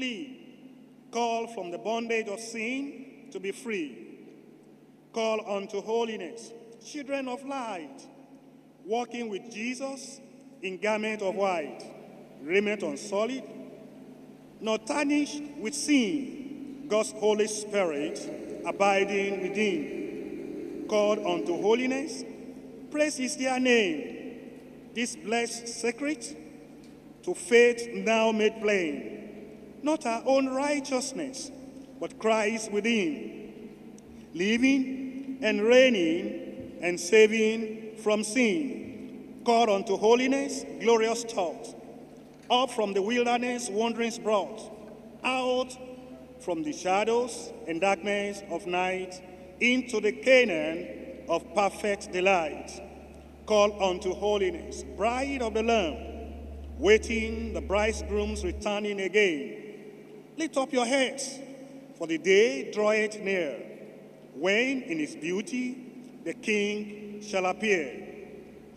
flee. Call from the bondage of sin to be free. Call unto holiness, children of light, walking with Jesus in garment of white, raiment unsullied, not tarnished with sin, God's Holy Spirit abiding within. Called unto holiness, praise is their name. This blessed secret to faith now made plain, not our own righteousness, but Christ within, living and reigning and saving from sin. Called unto holiness, glorious thought, up from the wilderness, wanderings brought, out from the shadows and darkness of night, into the Canaan of perfect delight. Call unto holiness, bride of the Lamb, waiting the bridegroom's returning again. Lift up your heads, for the day draweth near, when in his beauty the King shall appear.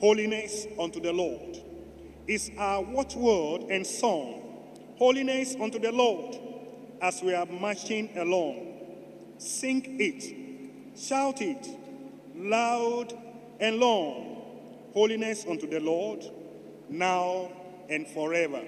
Holiness unto the Lord is our watchword and song. Holiness unto the Lord as we are marching along. Sing it, shout it, loud and long. Holiness unto the Lord, now and forever.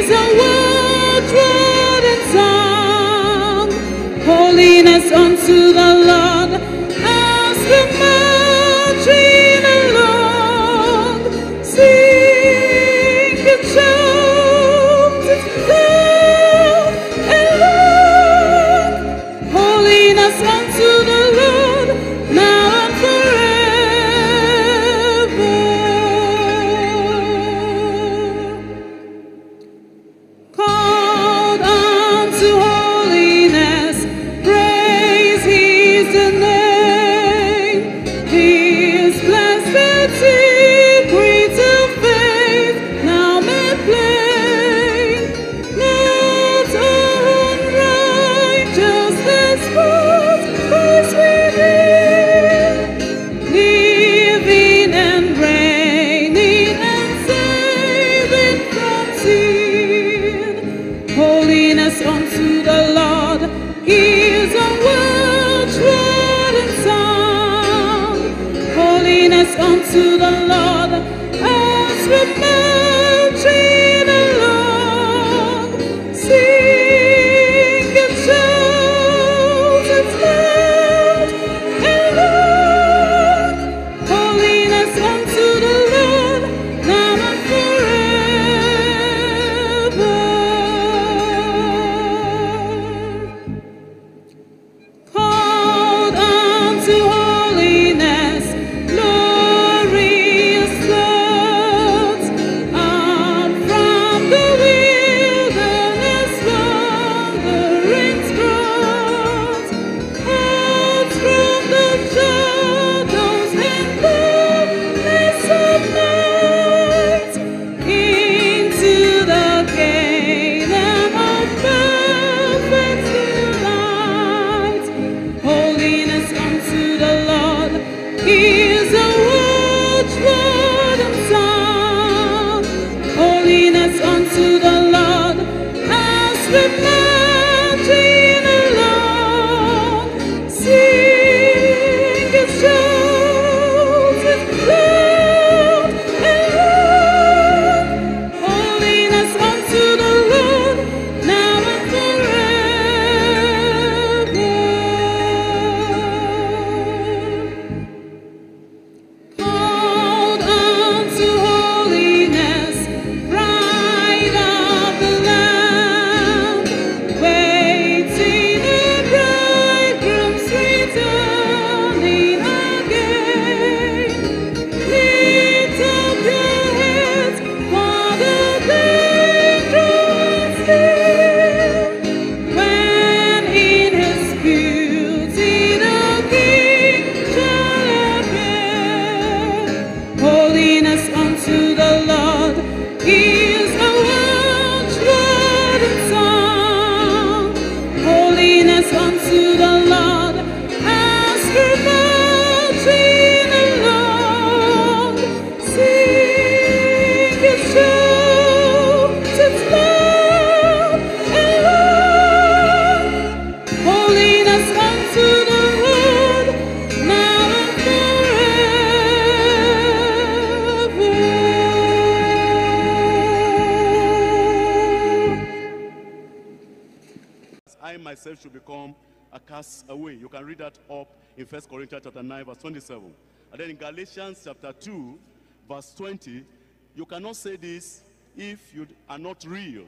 is a world, word and song, holiness unto the verse 20, you cannot say this if you are not real.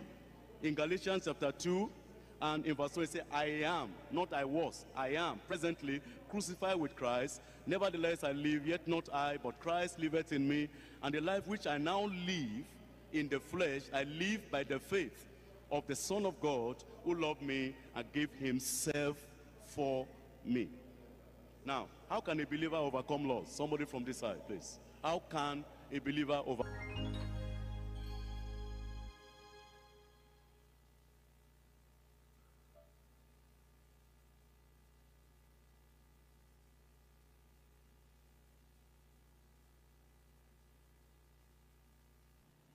In Galatians chapter 2 and in verse 20, say, I am, not I was, I am presently crucified with Christ. Nevertheless, I live, yet not I, but Christ liveth in me. And the life which I now live in the flesh, I live by the faith of the Son of God who loved me and gave himself for me. Now, how can a believer overcome loss? Somebody from this side, please. How can a believer over?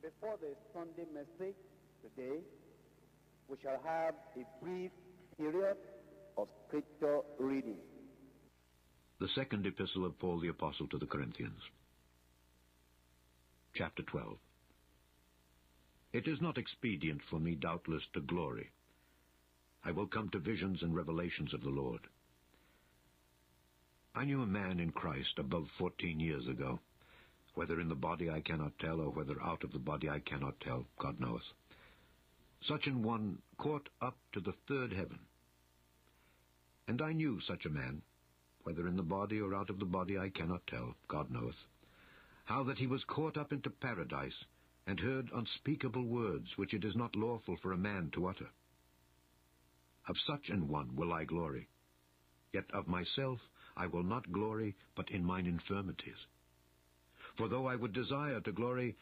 Before the Sunday message today, we shall have a brief period of scripture reading. The second epistle of Paul the Apostle to the Corinthians. Chapter 12. It is not expedient for me, doubtless, to glory. I will come to visions and revelations of the Lord. I knew a man in Christ above fourteen years ago. Whether in the body I cannot tell, or whether out of the body I cannot tell, God knoweth. Such an one caught up to the third heaven. And I knew such a man, whether in the body or out of the body I cannot tell, God knoweth, how that he was caught up into paradise, and heard unspeakable words which it is not lawful for a man to utter. Of such an one will I glory. Yet of myself I will not glory, but in mine infirmities. For though I would desire to glory,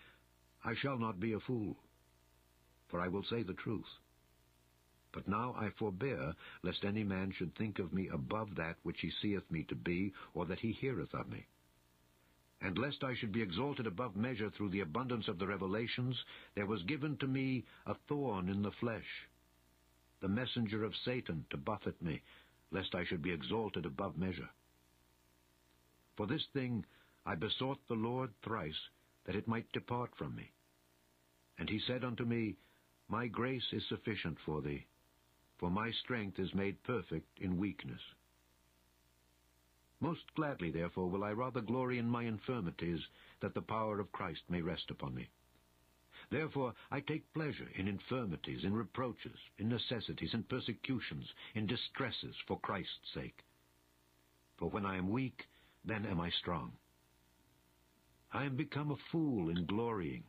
I shall not be a fool, for I will say the truth. But now I forbear, lest any man should think of me above that which he seeth me to be, or that he heareth of me. And lest I should be exalted above measure through the abundance of the revelations, there was given to me a thorn in the flesh, the messenger of Satan to buffet me, lest I should be exalted above measure. For this thing I besought the Lord thrice that it might depart from me. And he said unto me, My grace is sufficient for thee, for my strength is made perfect in weakness. Most gladly, therefore, will I rather glory in my infirmities, that the power of Christ may rest upon me. Therefore I take pleasure in infirmities, in reproaches, in necessities, in persecutions, in distresses, for Christ's sake. For when I am weak, then am I strong. I am become a fool in glorying.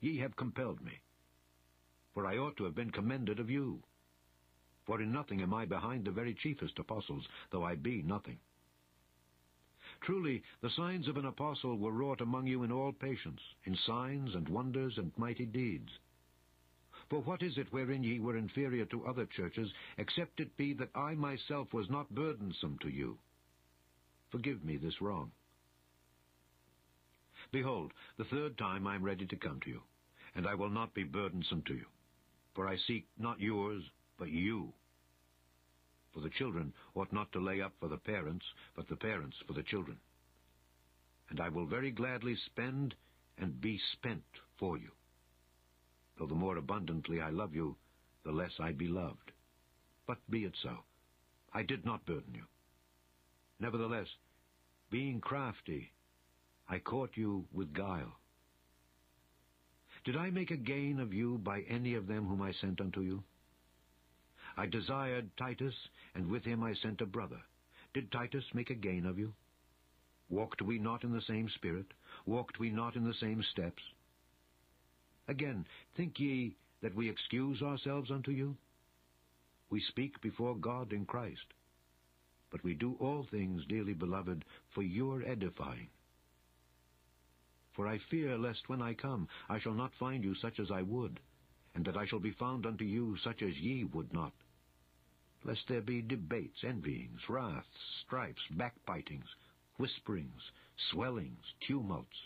Ye have compelled me. For I ought to have been commended of you. For in nothing am I behind the very chiefest apostles, though I be nothing. Truly, the signs of an apostle were wrought among you in all patience, in signs and wonders and mighty deeds. For what is it wherein ye were inferior to other churches, except it be that I myself was not burdensome to you? Forgive me this wrong. Behold, the third time I am ready to come to you, and I will not be burdensome to you. For I seek not yours, but you. For the children ought not to lay up for the parents, but the parents for the children. And I will very gladly spend and be spent for you. Though the more abundantly I love you, the less I be loved. But be it so. I did not burden you. Nevertheless, being crafty, I caught you with guile. Did I make a gain of you by any of them whom I sent unto you? I desired Titus, and with him I sent a brother. Did Titus make a gain of you? Walked we not in the same spirit? Walked we not in the same steps? Again, think ye that we excuse ourselves unto you? We speak before God in Christ. But we do all things, dearly beloved, for your edifying. For I fear lest when I come I shall not find you such as I would, and that I shall be found unto you such as ye would not. Lest there be debates, envyings, wraths, strifes, backbitings, whisperings, swellings, tumults,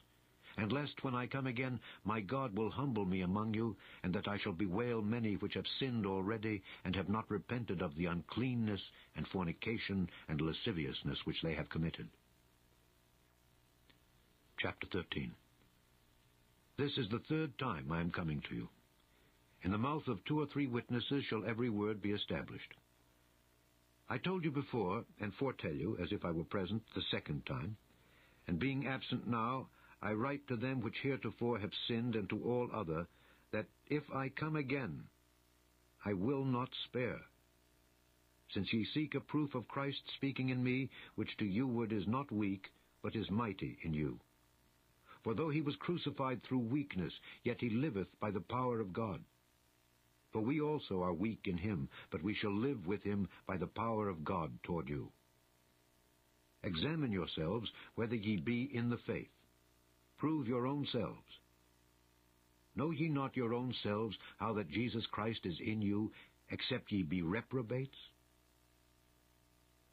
and lest when I come again my God will humble me among you, and that I shall bewail many which have sinned already, and have not repented of the uncleanness and fornication and lasciviousness which they have committed. Chapter 13 This is the third time I am coming to you. In the mouth of two or three witnesses shall every word be established. I told you before, and foretell you, as if I were present the second time, and being absent now, I write to them which heretofore have sinned, and to all other, that if I come again, I will not spare. Since ye seek a proof of Christ speaking in me, which to you word is not weak, but is mighty in you. For though he was crucified through weakness, yet he liveth by the power of God. For we also are weak in him, but we shall live with him by the power of God toward you. Examine yourselves whether ye be in the faith. Prove your own selves. Know ye not your own selves how that Jesus Christ is in you, except ye be reprobates?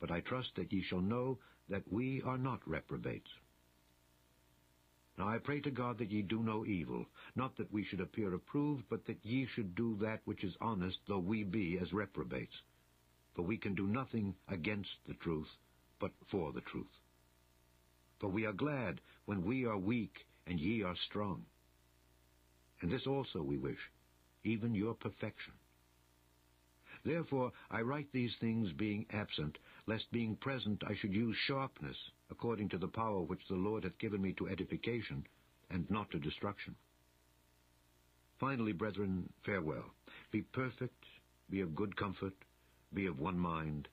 But I trust that ye shall know that we are not reprobates. Now I pray to God that ye do no evil, not that we should appear approved, but that ye should do that which is honest, though we be as reprobates. For we can do nothing against the truth, but for the truth. For we are glad when we are weak and ye are strong. And this also we wish, even your perfection. Therefore I write these things being absent, lest being present I should use sharpness, according to the power which the Lord hath given me to edification, and not to destruction. Finally, brethren, farewell. Be perfect, be of good comfort, be of one mind,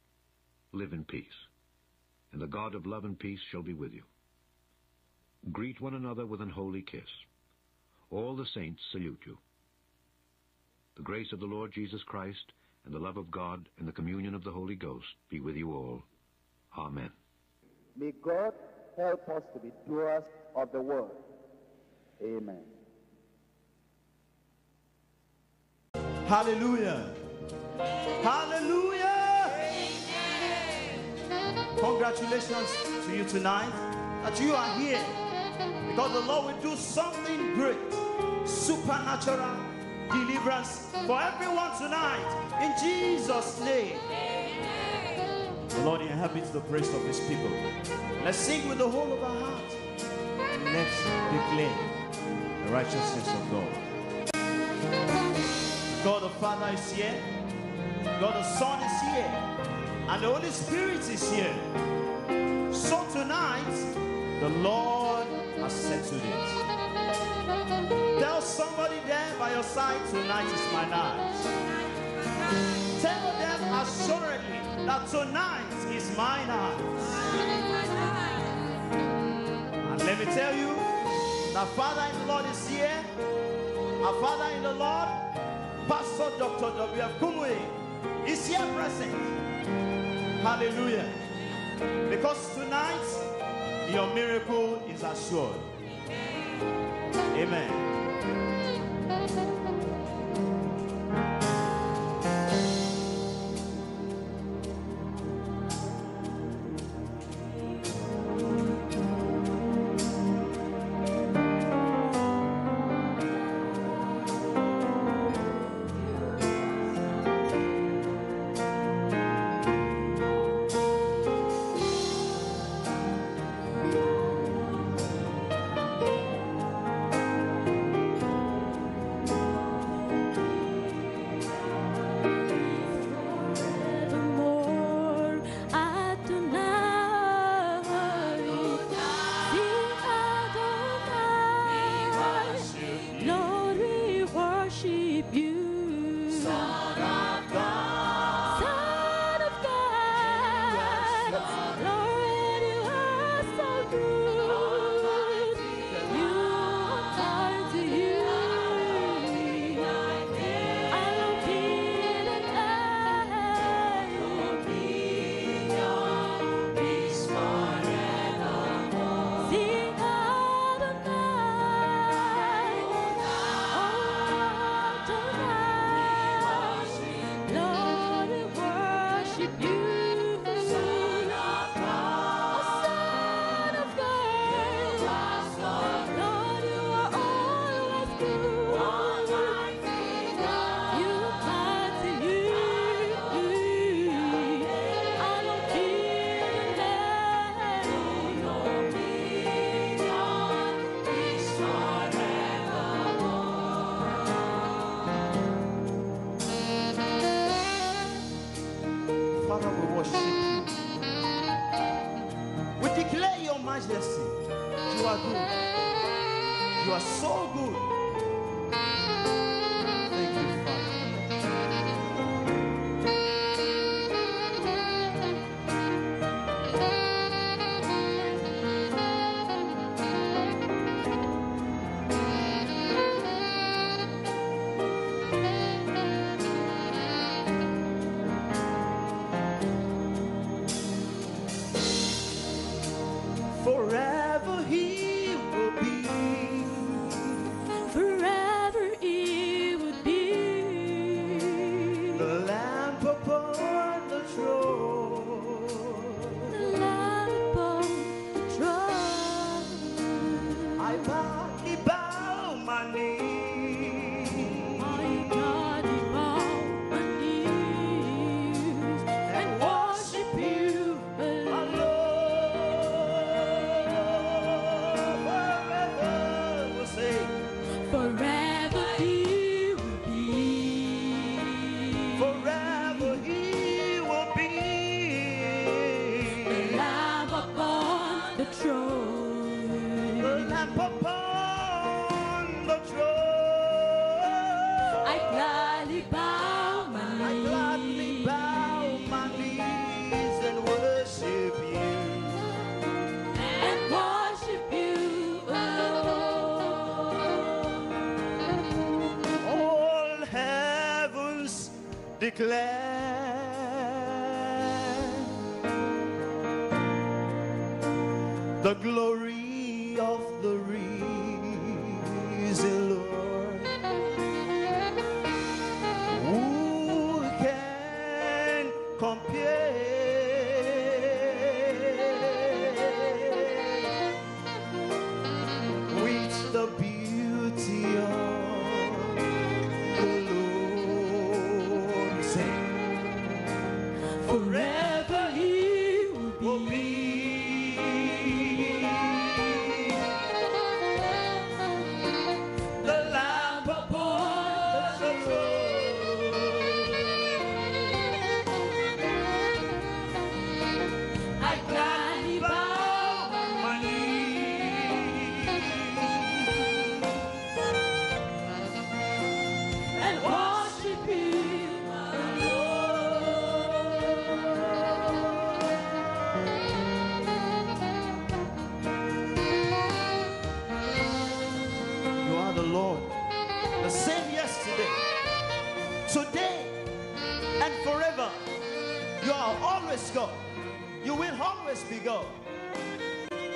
live in peace. And the God of love and peace shall be with you. Greet one another with an holy kiss. All the saints salute you. The grace of the Lord Jesus Christ, and the love of God, and the communion of the Holy Ghost be with you all. Amen. May God help us to be doers of the word. Amen. Hallelujah. Hallelujah. Amen. Congratulations to you tonight that you are here because the Lord will do something great, supernatural deliverance for everyone tonight in Jesus' name. The Lord inhabits the praise of his people. Let's sing with the whole of our heart. let's declare the righteousness of God. God the Father is here. God the Son is here. And the Holy Spirit is here. So tonight, the Lord has settled it. Tell somebody there by your side, tonight is my night. Tell them assuredly that tonight is my night. And let me tell you, that Father in the Lord is here. Our Father in the Lord, Pastor Dr. W.F. Kumwe, is here present. Hallelujah. Because tonight, your miracle is assured. Amen.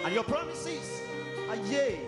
And your promises are yea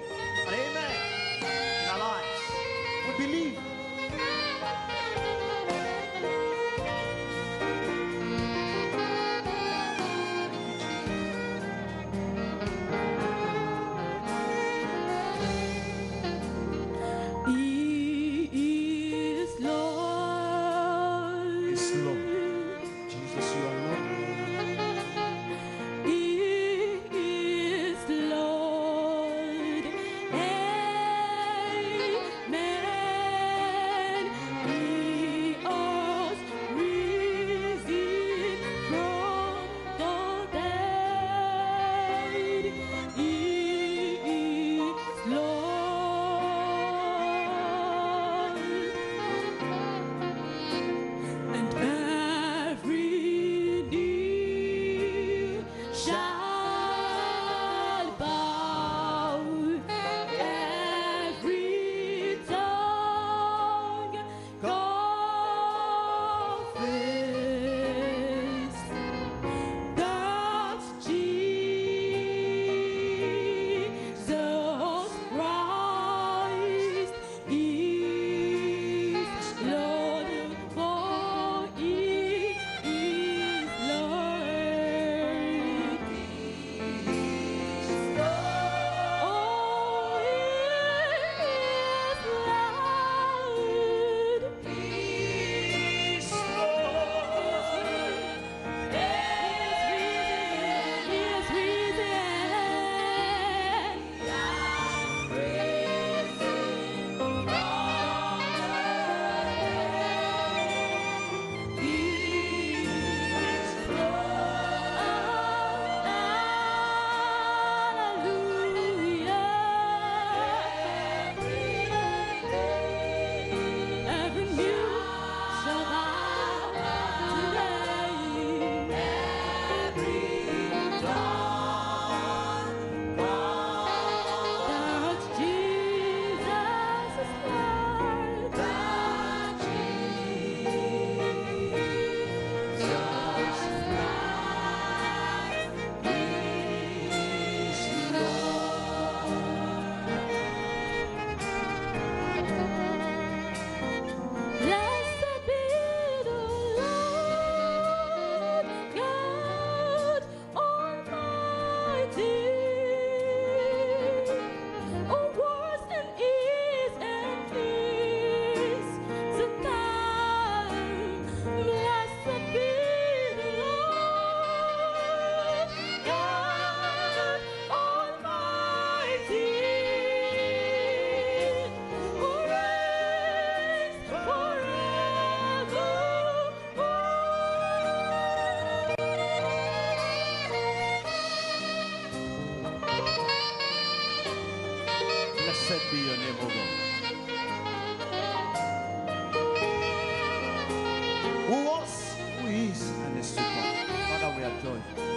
have joined.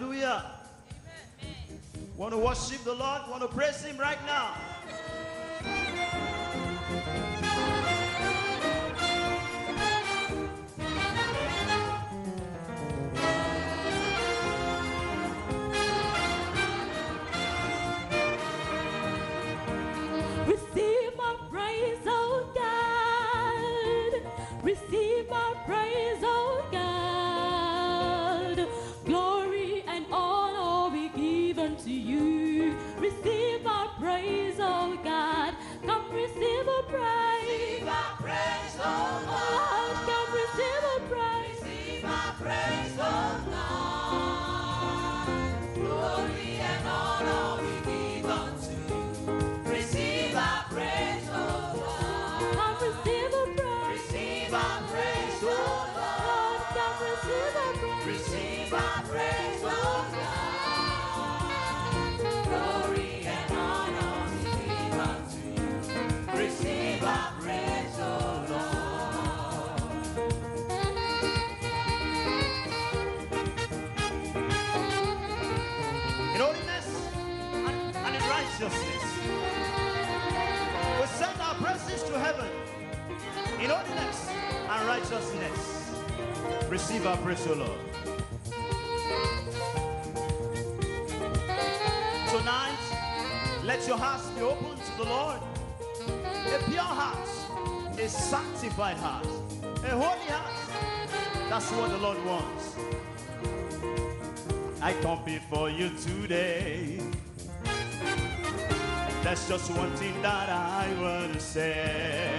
Hallelujah. Want to worship the Lord? Want to praise just one thing that I want to say.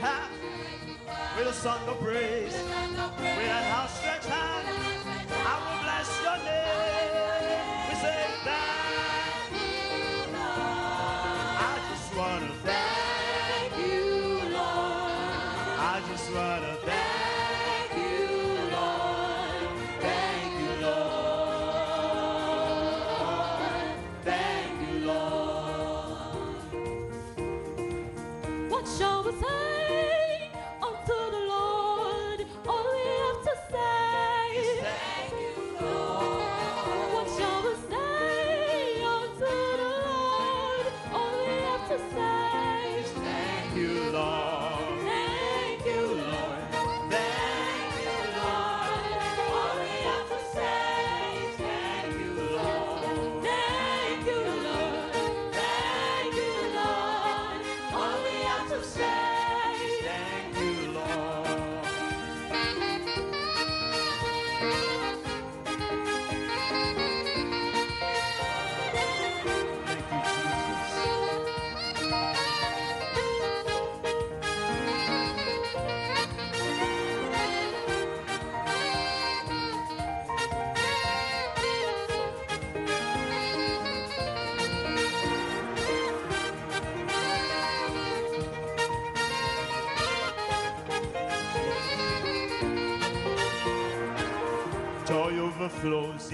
With a song of praise. With a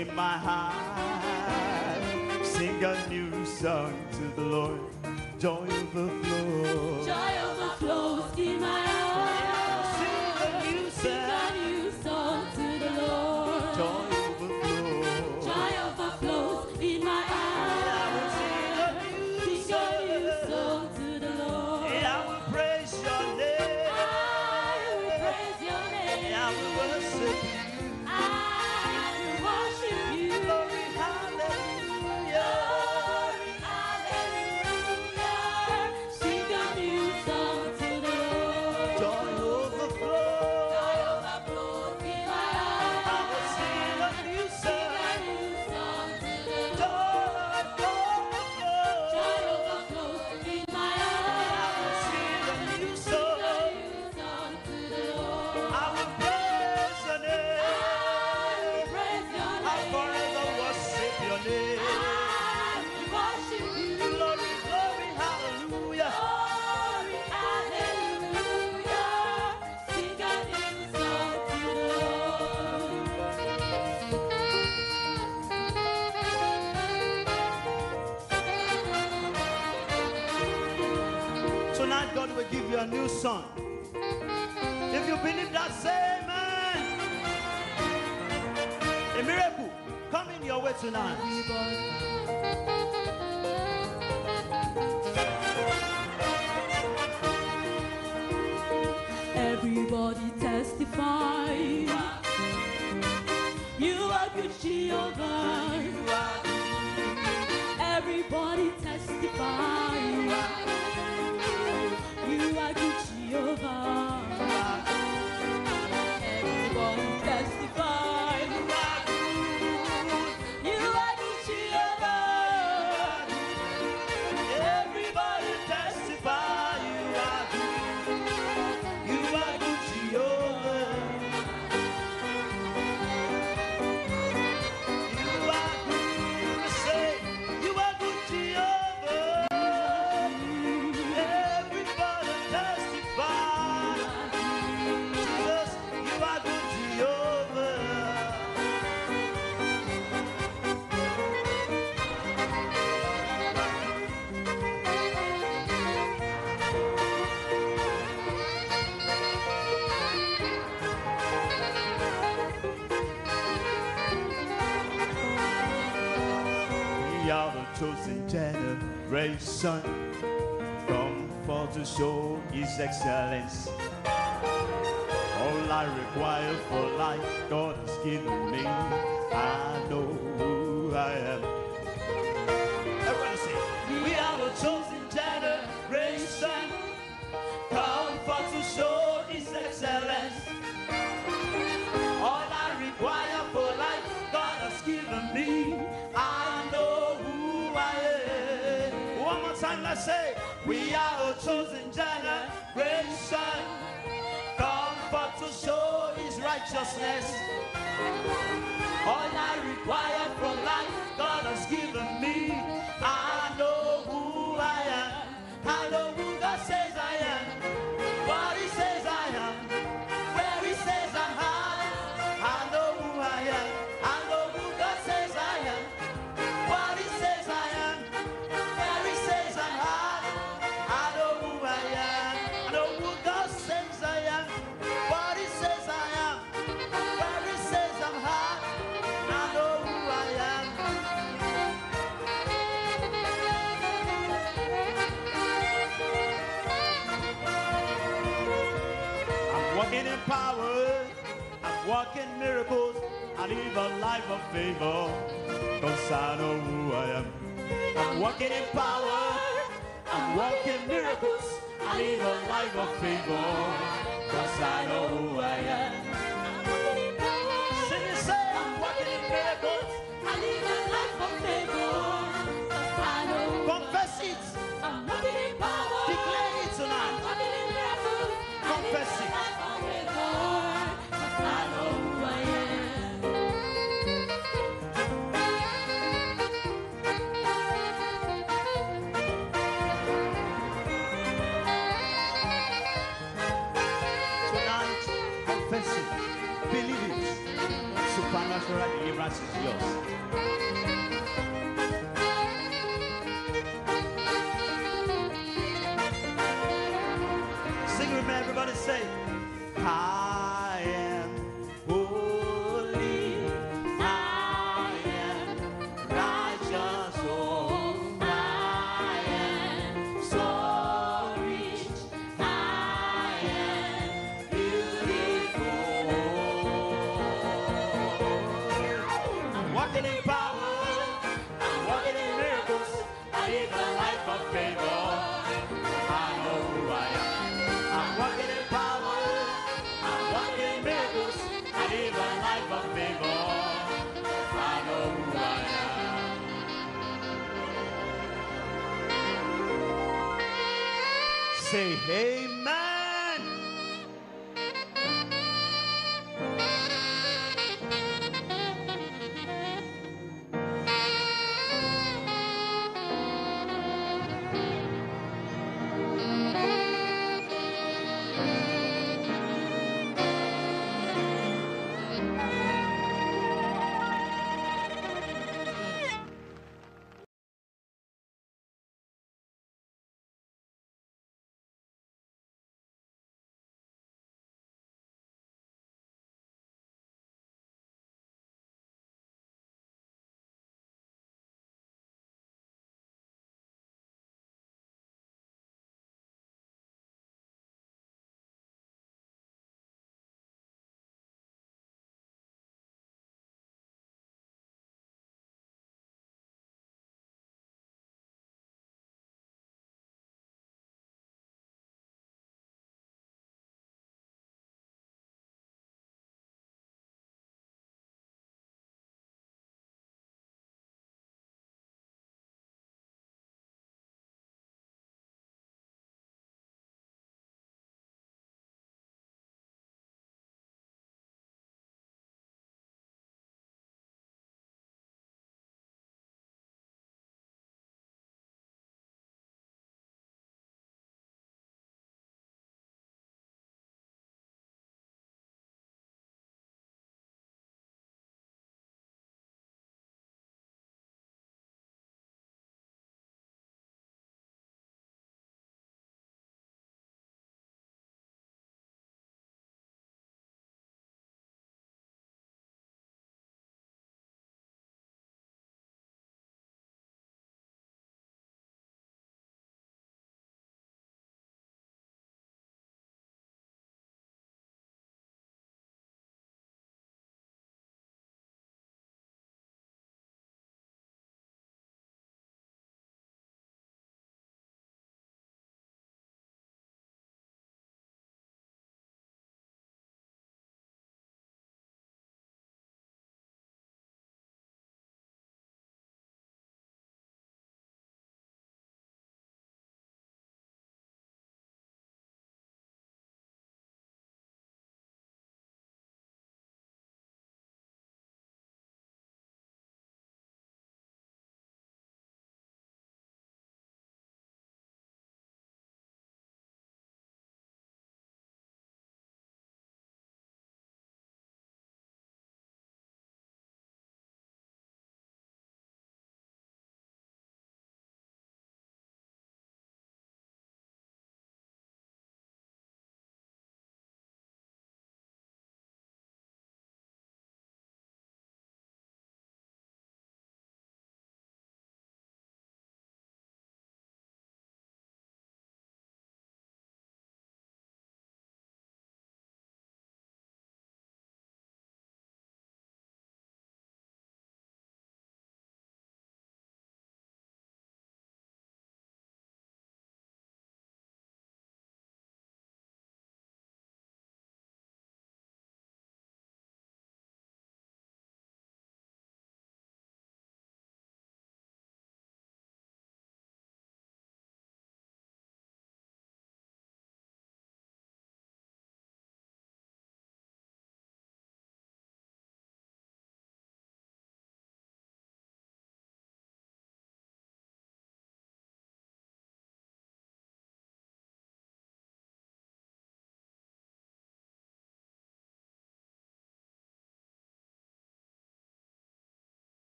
in my heart. Sing a new song to the Lord. new song. If you believe that, say amen. A miracle coming your way tonight. brave son come forth to show his excellence. All I require for life, God has given me. I know who I am. I say, we are a chosen generation, come forth to show his righteousness. All I require from life, God has given me. live a life of favor, cause I know who I am. I'm walking in power, I'm walking miracles. I live a life of favor, cause I know who I am. I'm walking in power, I'm walking in miracles. espacio es Dios. Sing with me, everybody, say,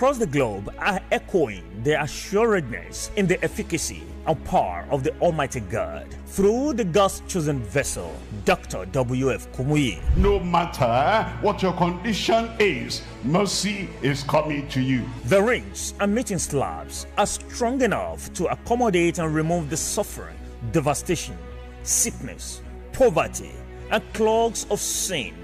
across the globe are echoing their assuredness in the efficacy and power of the Almighty God through the God's chosen vessel, Dr. W.F. Kumuyi. No matter what your condition is, mercy is coming to you. The rings and meeting slabs are strong enough to accommodate and remove the suffering, devastation, sickness, poverty, and clogs of sin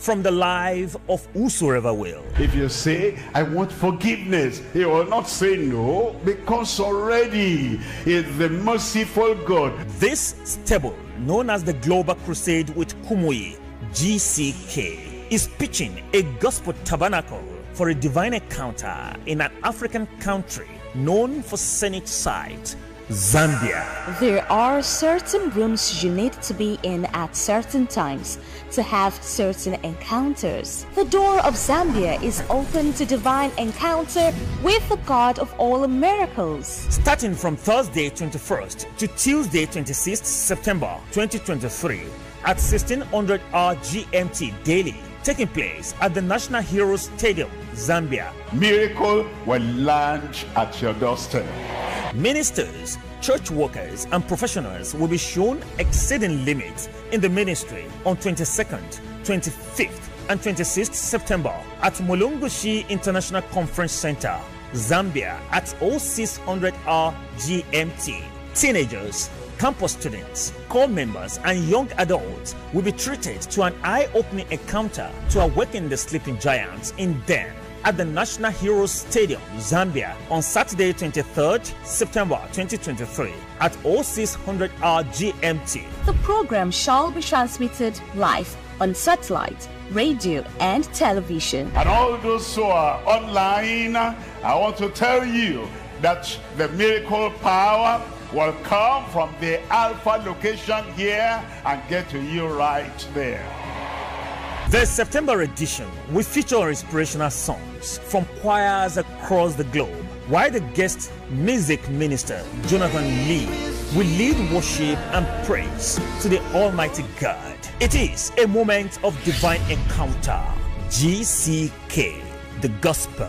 from the life of whosoever will. If you say, I want forgiveness, he will not say no because already is the merciful God. This stable, known as the Global Crusade with Kumuyi, GCK, is pitching a gospel tabernacle for a divine encounter in an African country known for scenic sight Zambia. There are certain rooms you need to be in at certain times to have certain encounters. The door of Zambia is open to divine encounter with the God of all miracles. Starting from Thursday 21st to Tuesday 26th September 2023 at 1600 hour GMT daily taking place at the National Heroes Stadium, Zambia. Miracle will land at your doorstep. Ministers, church workers, and professionals will be shown exceeding limits in the ministry on 22nd, 25th, and 26th September at Mulungushi International Conference Center, Zambia at 0600 R GMT. Teenagers, campus students, core members, and young adults will be treated to an eye-opening encounter to awaken the sleeping giants in them at the National Heroes Stadium, Zambia on Saturday 23rd September 2023 at 0600 hour GMT. The program shall be transmitted live on satellite, radio, and television. And all those who are online, I want to tell you that the miracle power will come from the Alpha location here and get to you right there. The September edition will feature inspirational songs from choirs across the globe, while the guest music minister, Jonathan Lee, will lead worship and praise to the Almighty God. It is a moment of divine encounter. GCK, the gospel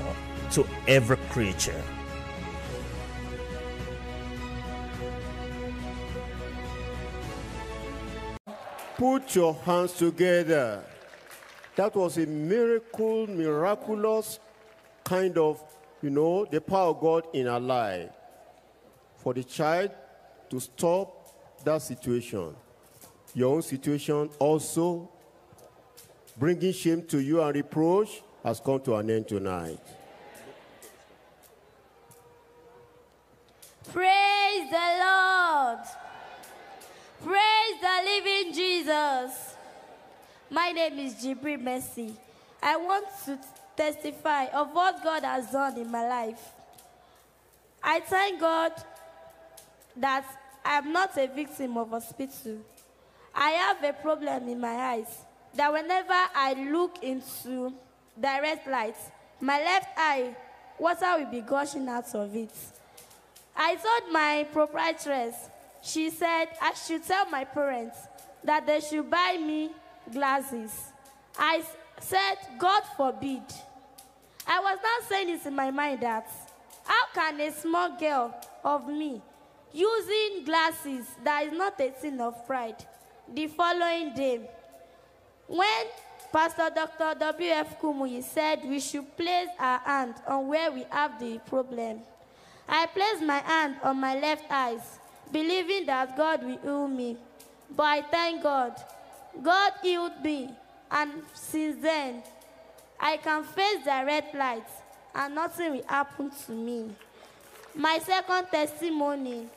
to every creature. Put your hands together. That was a miracle, miraculous kind of, you know, the power of God in our life. For the child to stop that situation. Your own situation also bringing shame to you and reproach has come to an end tonight. Praise the Lord. Praise the living Jesus. My name is Jibril Messi. I want to testify of what God has done in my life. I thank God that I am not a victim of a hospital. I have a problem in my eyes that whenever I look into direct light, my left eye, water will be gushing out of it. I told my proprietress, she said I should tell my parents that they should buy me glasses. I said, God forbid. I was not saying this in my mind that how can a small girl of me using glasses that is not a sin of pride the following day when Pastor Dr. W.F. Kumuyi said we should place our hand on where we have the problem, I placed my hand on my left eyes, believing that God will heal me. But I thank God. God healed me, and since then, I can face direct light, and nothing will happen to me. My second testimony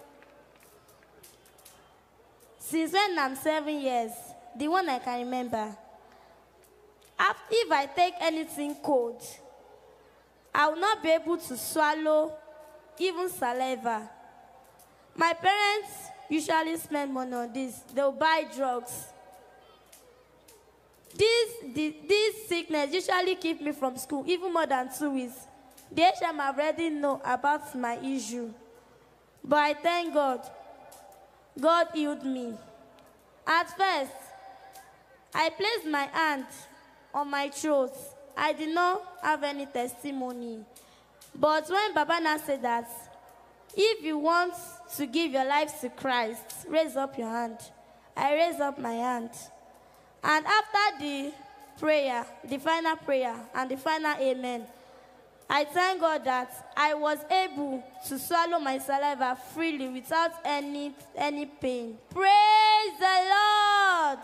since when I'm seven years, the one I can remember, if I take anything cold, I will not be able to swallow even saliva. My parents usually spend money on this. They'll buy drugs. This, the, this sickness usually keep me from school even more than two weeks. The HM already know about my issue. But I thank God. God healed me. At first, I placed my hand on my throat. I did not have any testimony. But when Baba now said that, if you want to give your life to Christ, raise up your hand. I raised up my hand. And after the prayer, the final prayer, and the final amen, I thank God that I was able to swallow my saliva freely without any, any pain. Praise the Lord!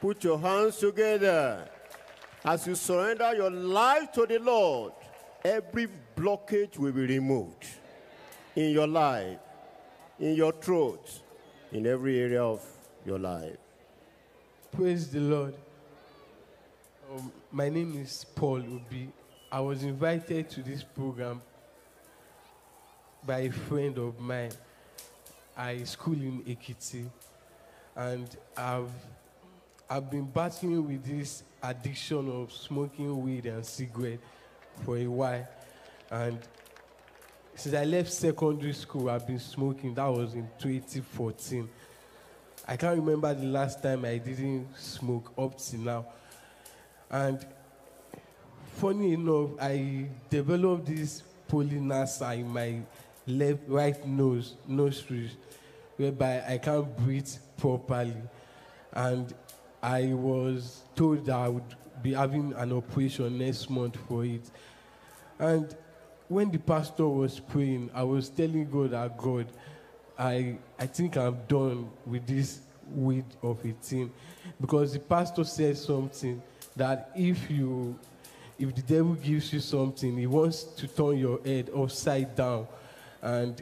Put your hands together. As you surrender your life to the Lord, every blockage will be removed in your life, in your throat, in every area of your life. Praise the Lord. Um, my name is Paul Ubi. I was invited to this program by a friend of mine. I school in Ekiti, and I've I've been battling with this addiction of smoking weed and cigarette for a while, and since I left secondary school, I've been smoking. That was in 2014. I can't remember the last time I didn't smoke up to now. And funny enough, I developed this polynasa in my left right nose, nostrils, whereby I can't breathe properly. And I was told that I would be having an operation next month for it. And when the pastor was praying, I was telling God that God, I, I think I'm done with this weed of a thing. Because the pastor said something that if you if the devil gives you something, he wants to turn your head upside down and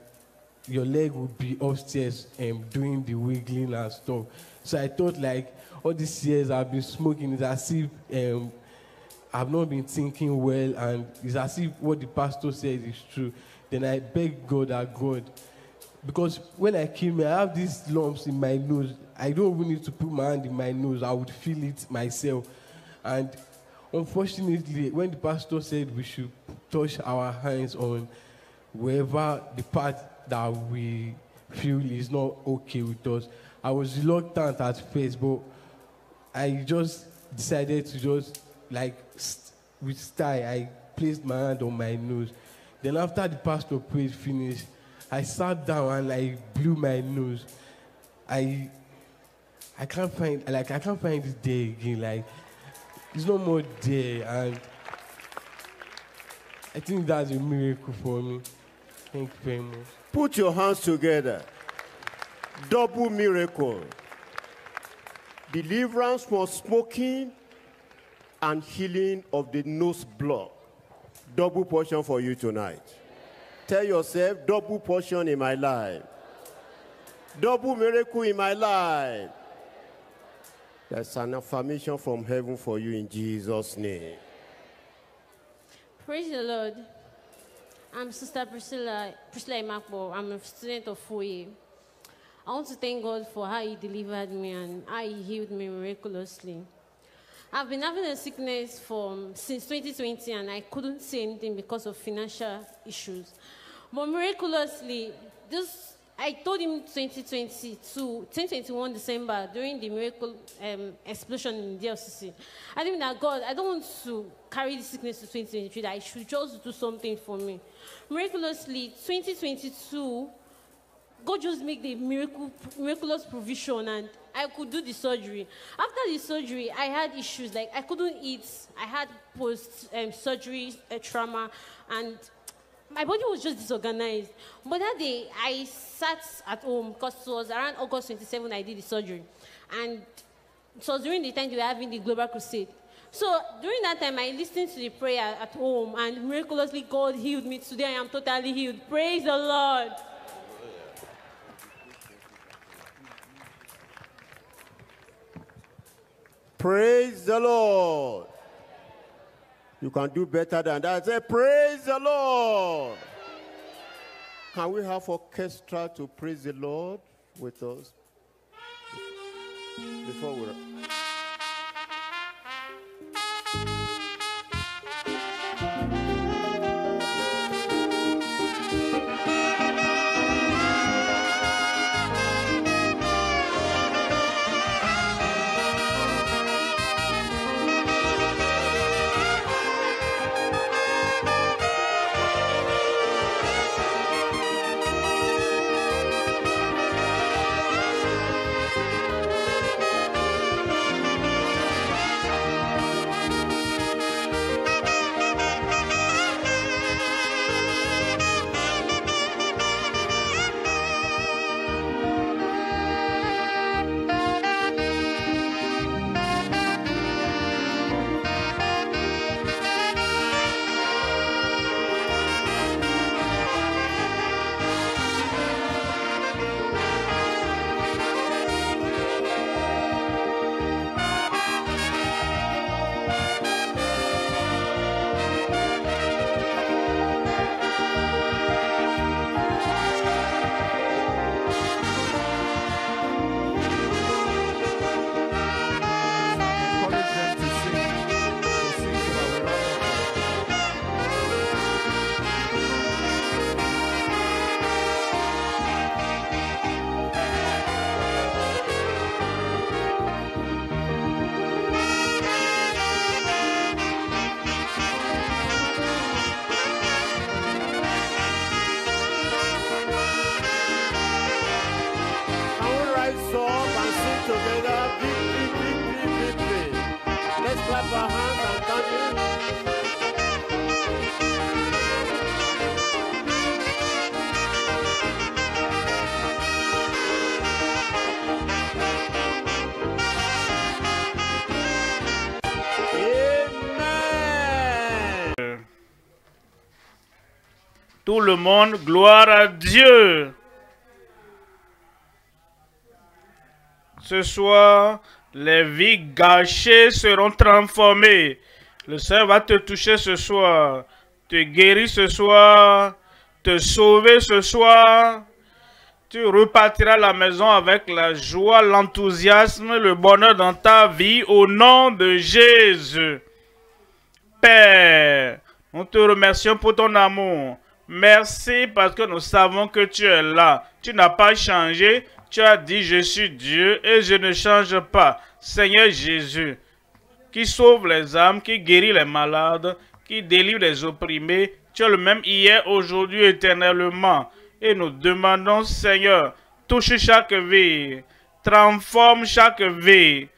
your leg would be upstairs and doing the wiggling and stuff. So I thought like all these years I've been smoking, it's as if um, I've not been thinking well, and it's as if what the pastor said is true. Then I beg God that God, because when I came I have these lumps in my nose. I don't even need to put my hand in my nose, I would feel it myself. And unfortunately, when the pastor said we should touch our hands on wherever the part that we feel is not okay with us, I was reluctant at first, but I just decided to just like st- with style, I placed my hand on my nose. Then after the pastor prayed finished, I sat down and I blew my nose. I I can't find like I can't find it day again. Like it's no more there, and I think that's a miracle for me. Thank you very much. Put your hands together. Double miracle. Deliverance from smoking and healing of the nose block. Double portion for you tonight. Tell yourself, double portion in my life. Double miracle in my life. There's an affirmation from heaven for you in Jesus' name. Praise the Lord. I'm Sister Priscilla, Priscilla Imakbo. I'm a student of Foye. I want to thank God for how He delivered me and how He healed me miraculously. I've been having a sickness for since 2020 and I couldn't say anything because of financial issues. But miraculously, this I told him 2022, 2021 December during the miracle um, explosion in DLCC. I think that God, I don't want to carry the sickness to 2023. That I should just do something for me. Miraculously, 2022, God just made the miracle, miraculous provision and I could do the surgery. After the surgery, I had issues like I couldn't eat. I had post um, surgery uh, trauma, and my body was just disorganized. But that day, I sat at home because it was around August 27 I did the surgery, and it was during the time they were having the global crusade. So during that time, I listened to the prayer at home, and miraculously, God healed me. Today, I am totally healed. Praise the Lord. Praise the Lord. You can do better than that. Say, Praise the Lord. Can we have orchestra to praise the Lord with us? Before we. Tout le monde, gloire à Dieu. Ce soir, les vies gâchées seront transformées. Le Seigneur va te toucher ce soir, te guérir ce soir, te sauver ce soir. Tu repartiras à la maison avec la joie, l'enthousiasme, le bonheur dans ta vie au nom de Jésus. Père, nous te remercions pour ton amour. Merci parce que nous savons que tu es là. Tu n'as pas changé. Tu as dit, je suis Dieu et je ne change pas. Seigneur Jésus, qui sauve les âmes, qui guérit les malades, qui délivre les opprimés, tu es le même hier, aujourd'hui, éternellement. Et nous demandons, Seigneur, touche chaque vie, transforme chaque vie,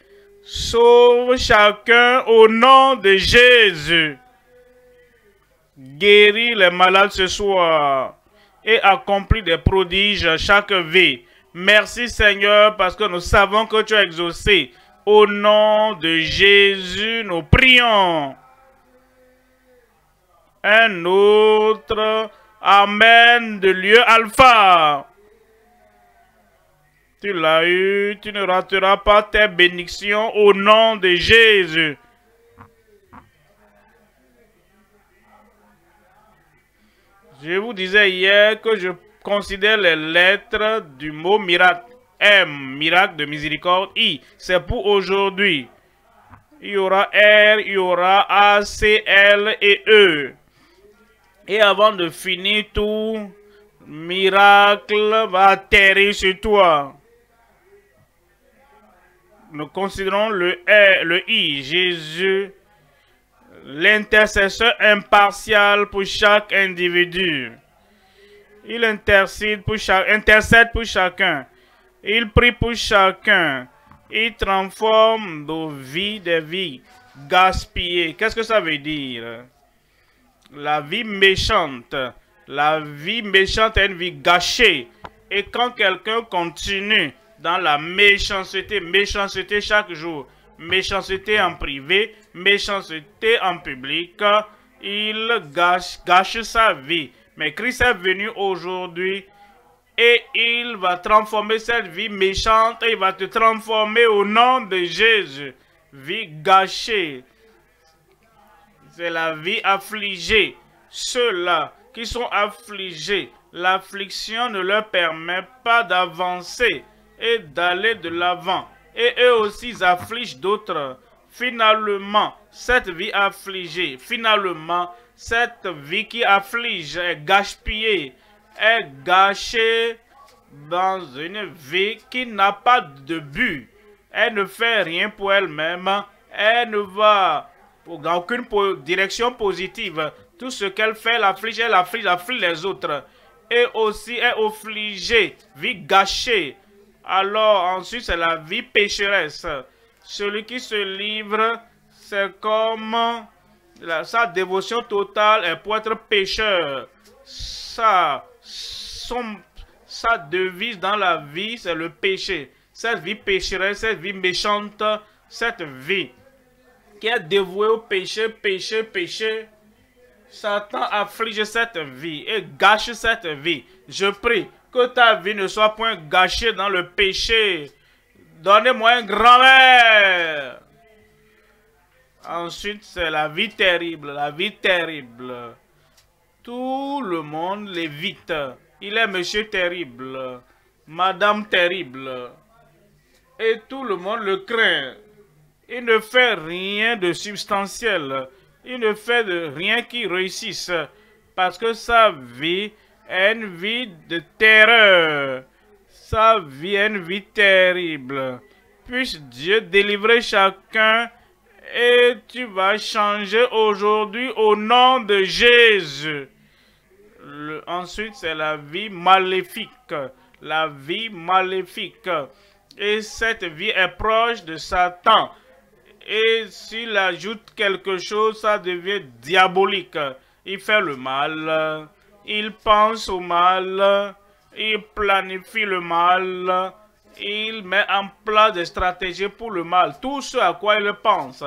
sauve chacun au nom de Jésus. Guéris les malades ce soir et accomplis des prodiges chaque vie. Merci Seigneur parce que nous savons que tu as exaucé. Au nom de Jésus, nous prions. Un autre Amen de lieu alpha. Tu l'as eu, tu ne rateras pas tes bénédictions au nom de Jésus. Je vous disais hier que je considère les lettres du mot miracle. M, miracle de miséricorde. I, c'est pour aujourd'hui. Il y aura R, il y aura A, C, L et E. Et avant de finir tout, miracle va atterrir sur toi. Nous considérons le le I, Jésus, l'intercesseur impartial pour chaque individu. Il intercède pour, chaque, intercède pour chacun. Il prie pour chacun. Il transforme nos vies des vies gaspillées. Qu'est-ce que ça veut dire? La vie méchante. La vie méchante est une vie gâchée. Et quand quelqu'un continue dans la méchanceté, méchanceté chaque jour, méchanceté en privé, méchanceté en public, il gâche, sa vie. Mais Christ est venu aujourd'hui et il va transformer cette vie méchante et il va te transformer au nom de Jésus. Vie gâchée. C'est la vie affligée. Ceux-là qui sont affligés, l'affliction ne leur permet pas d'avancer et d'aller de l'avant. Et eux aussi affligent d'autres. Finalement, cette vie affligée, finalement, cette vie qui afflige est gaspillée, est gâchée dans une vie qui n'a pas de but. Elle ne fait rien pour elle-même. Elle ne va dans aucune direction positive. Tout ce qu'elle fait, elle afflige, elle afflige, afflige les autres. Et aussi est affligée, vie gâchée. Alors ensuite, c'est la vie pécheresse. Celui qui se livre, c'est comme la- sa dévotion totale est pour être pécheur. Sa, son, sa devise dans la vie, c'est le péché. Cette vie pécheresse, cette vie méchante, cette vie qui est dévouée au péché, péché, péché. Satan afflige cette vie et gâche cette vie. Je prie que ta vie ne soit point gâchée dans le péché. Donnez-moi un grand-mère. Ensuite, c'est la vie terrible, la vie terrible. Tout le monde l'évite. Il est monsieur terrible, madame terrible. Et tout le monde le craint. Il ne fait rien de substantiel. Il ne fait de rien qui réussisse. Parce que sa vie est une vie de terreur. Sa vie est une vie terrible. Puisse Dieu délivrer chacun et tu vas changer aujourd'hui au nom de Jésus. Ensuite, c'est la vie maléfique. La vie maléfique. Et cette vie est proche de Satan. Et s'il ajoute quelque chose, ça devient diabolique. Il fait le mal, il pense au mal, il planifie le mal, il met en place des stratégies pour le mal. Tout ce à quoi il pense.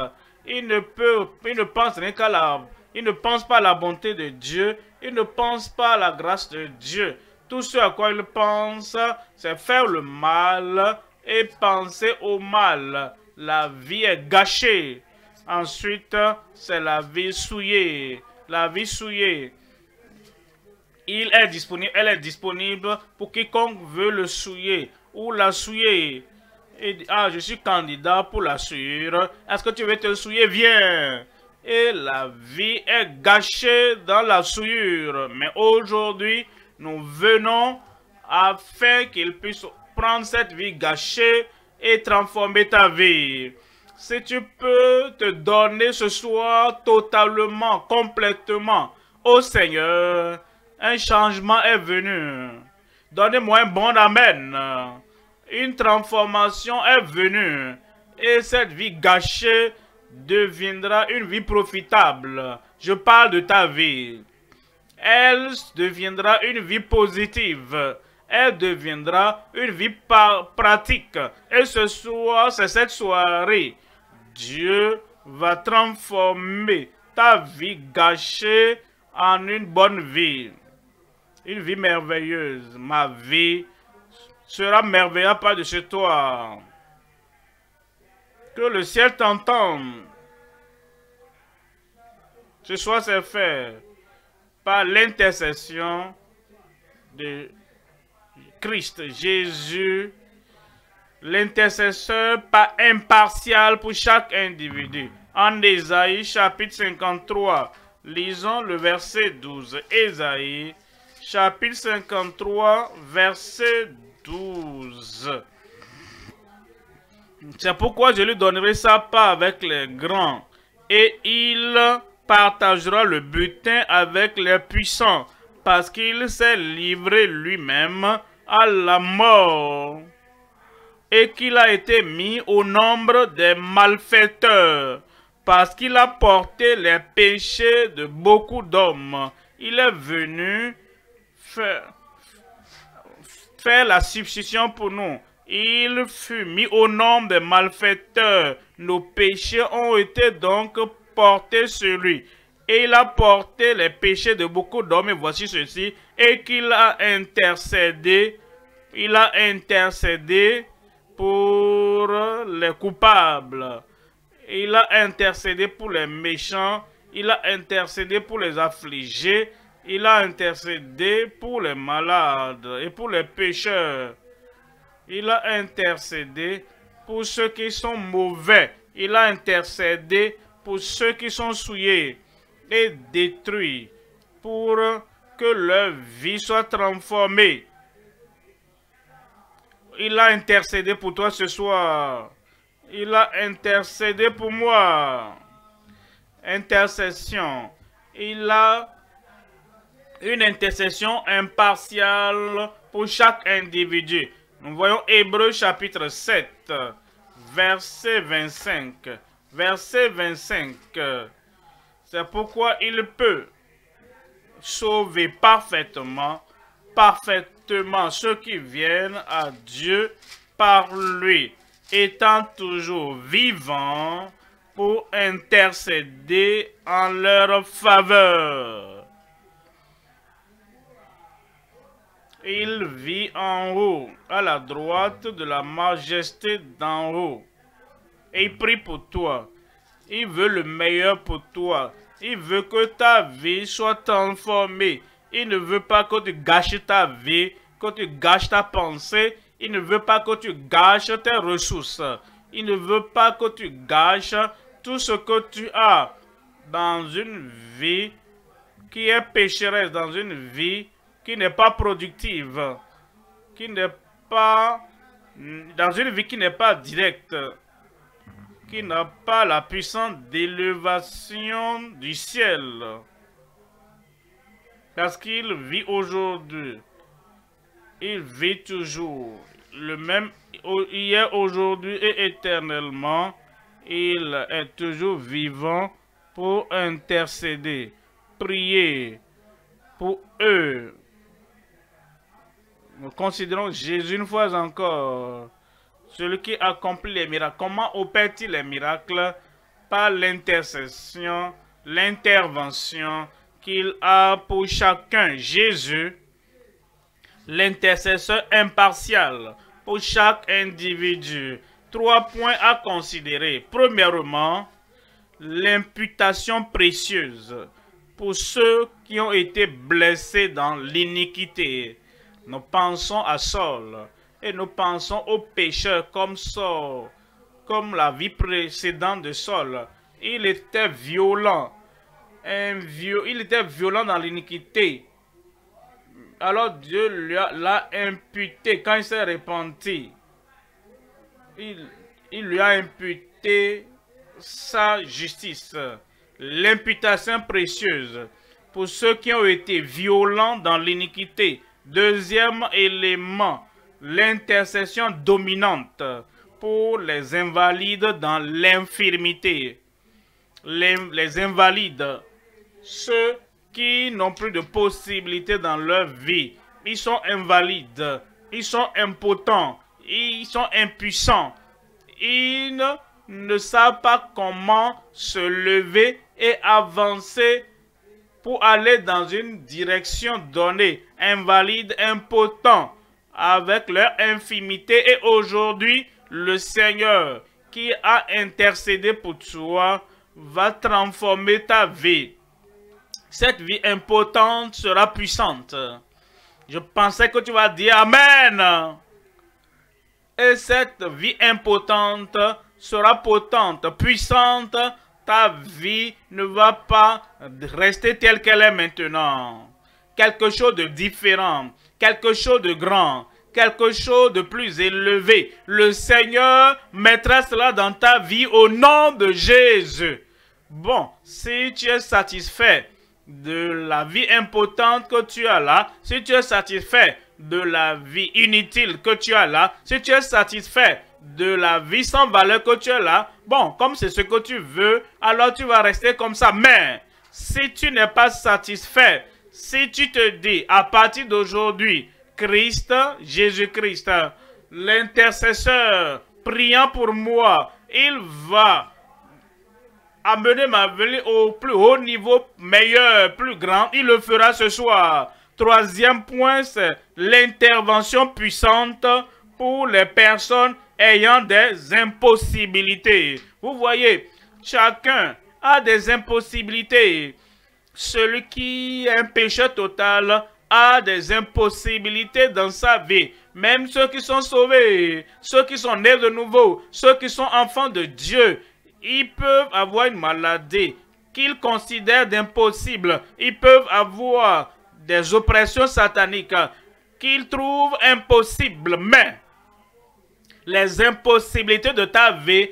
Il ne peut, il ne pense rien qu'à la, il ne pense pas à la bonté de Dieu, il ne pense pas à la grâce de Dieu. Tout ce à quoi il pense, c'est faire le mal et penser au mal. La vie est gâchée. Ensuite, c'est la vie souillée. La vie souillée. Il est disponible, elle est disponible pour quiconque veut le souiller ou la souiller. Et ah, je suis candidat pour la souillure. Est-ce que tu veux te souiller? Viens. Et la vie est gâchée dans la souillure. Mais aujourd'hui, nous venons afin qu'il puisse prendre cette vie gâchée et transformer ta vie. Si tu peux te donner ce soir totalement, complètement au Seigneur, un changement est venu. Donnez-moi un bon amen. Une transformation est venue. Et cette vie gâchée deviendra une vie profitable. Je parle de ta vie. Elle deviendra une vie positive. Elle deviendra une vie pratique. Et ce soir, c'est cette soirée. Dieu va transformer ta vie gâchée en une bonne vie. Une vie merveilleuse. Ma vie sera merveilleuse pas de chez toi. Que le ciel t'entende. Ce soir, c'est fait par l'intercession de Christ Jésus, l'intercesseur impartial pour chaque individu. En Ésaïe chapitre 53, lisons le verset 12. Ésaïe chapitre 53, verset 12. C'est pourquoi je lui donnerai sa part avec les grands, et il partagera le butin avec les puissants, parce qu'il s'est livré lui-même à la mort, et qu'il a été mis au nombre des malfaiteurs, parce qu'il a porté les péchés de beaucoup d'hommes. Il est venu faire, faire la substitution pour nous. Il fut mis au nombre des malfaiteurs. Nos péchés ont été donc porté sur lui. Et il a porté les péchés de beaucoup d'hommes, et voici ceci, et qu'il a intercédé, il a intercédé pour les coupables. Il a intercédé pour les méchants, il a intercédé pour les affligés, il a intercédé pour les malades et pour les pécheurs. Il a intercédé pour ceux qui sont mauvais. Il a intercédé pour ceux qui sont souillés et détruits, pour que leur vie soit transformée. Il a intercédé pour toi ce soir. Il a intercédé pour moi. Intercession. Il a une intercession impartiale pour chaque individu. Nous voyons Hébreu chapitre 7, verset 25 verset 25. C'est pourquoi il peut sauver parfaitement, parfaitement ceux qui viennent à Dieu par lui, étant toujours vivant pour intercéder en leur faveur. Il vit en haut, à la droite de la majesté d'en haut et il prie pour toi. Il veut le meilleur pour toi. Il veut que ta vie soit transformée. Il ne veut pas que tu gâches ta vie, que tu gâches ta pensée. Il ne veut pas que tu gâches tes ressources. Il ne veut pas que tu gâches tout ce que tu as dans une vie qui est pécheresse, dans une vie qui n'est pas productive, qui n'est pas dans une vie qui n'est pas directe qui n'a pas la puissance d'élévation du ciel. Parce qu'il vit aujourd'hui. Il vit toujours. Le même hier, aujourd'hui et éternellement. Il est toujours vivant pour intercéder, prier pour eux. Nous considérons Jésus une fois encore, celui qui accomplit les miracles. Comment opère-t-il les miracles? Par l'intercession, l'intervention qu'il a pour chacun. Jésus, l'intercesseur impartial pour chaque individu. Trois points à considérer. Premièrement, l'imputation précieuse pour ceux qui ont été blessés dans l'iniquité. Nous pensons à Saul et nous pensons aux pécheurs comme Saul, comme la vie précédente de Saul. Il était violent. Il était violent dans l'iniquité. Alors Dieu l'a imputé quand il s'est repenti. Il lui a imputé sa justice, l'imputation précieuse pour ceux qui ont été violents dans l'iniquité. Deuxième élément, l'intercession dominante pour les invalides dans l'infirmité. Les, invalides, ceux qui n'ont plus de possibilités dans leur vie, ils sont invalides, ils sont impotents, ils sont impuissants. Ils ne savent pas comment se lever et avancer pour aller dans une direction donnée, invalide, impotent, avec leur infimité. Et aujourd'hui, le Seigneur qui a intercédé pour toi va transformer ta vie. Cette vie impotente sera puissante. Je pensais que tu vas dire Amen. Et cette vie impotente sera potente, puissante. Ta vie ne va pas rester telle qu'elle est maintenant. Quelque chose de différent, quelque chose de grand, quelque chose de plus élevé. Le Seigneur mettra cela dans ta vie au nom de Jésus. Bon, si tu es satisfait de la vie impotente que tu as là, si tu es satisfait de la vie inutile que tu as là, si tu es satisfait de la vie sans valeur que tu as là, bon, comme c'est ce que tu veux, alors tu vas rester comme ça. Mais si tu n'es pas satisfait, si tu te dis à partir d'aujourd'hui, Christ, Jésus-Christ, l'intercesseur, priant pour moi, il va amener ma vie au plus haut niveau, meilleur, plus grand. Il le fera ce soir. Troisième point, c'est l'intervention puissante pour les personnes ayant des impossibilités. Vous voyez, chacun a des impossibilités. Celui qui est un pécheur total a des impossibilités dans sa vie. Même ceux qui sont sauvés, ceux qui sont nés de nouveau, ceux qui sont enfants de Dieu, ils peuvent avoir une maladie qu'ils considèrent d'impossible. Ils peuvent avoir des oppressions sataniques qu'ils trouvent impossibles. Mais les impossibilités de ta vie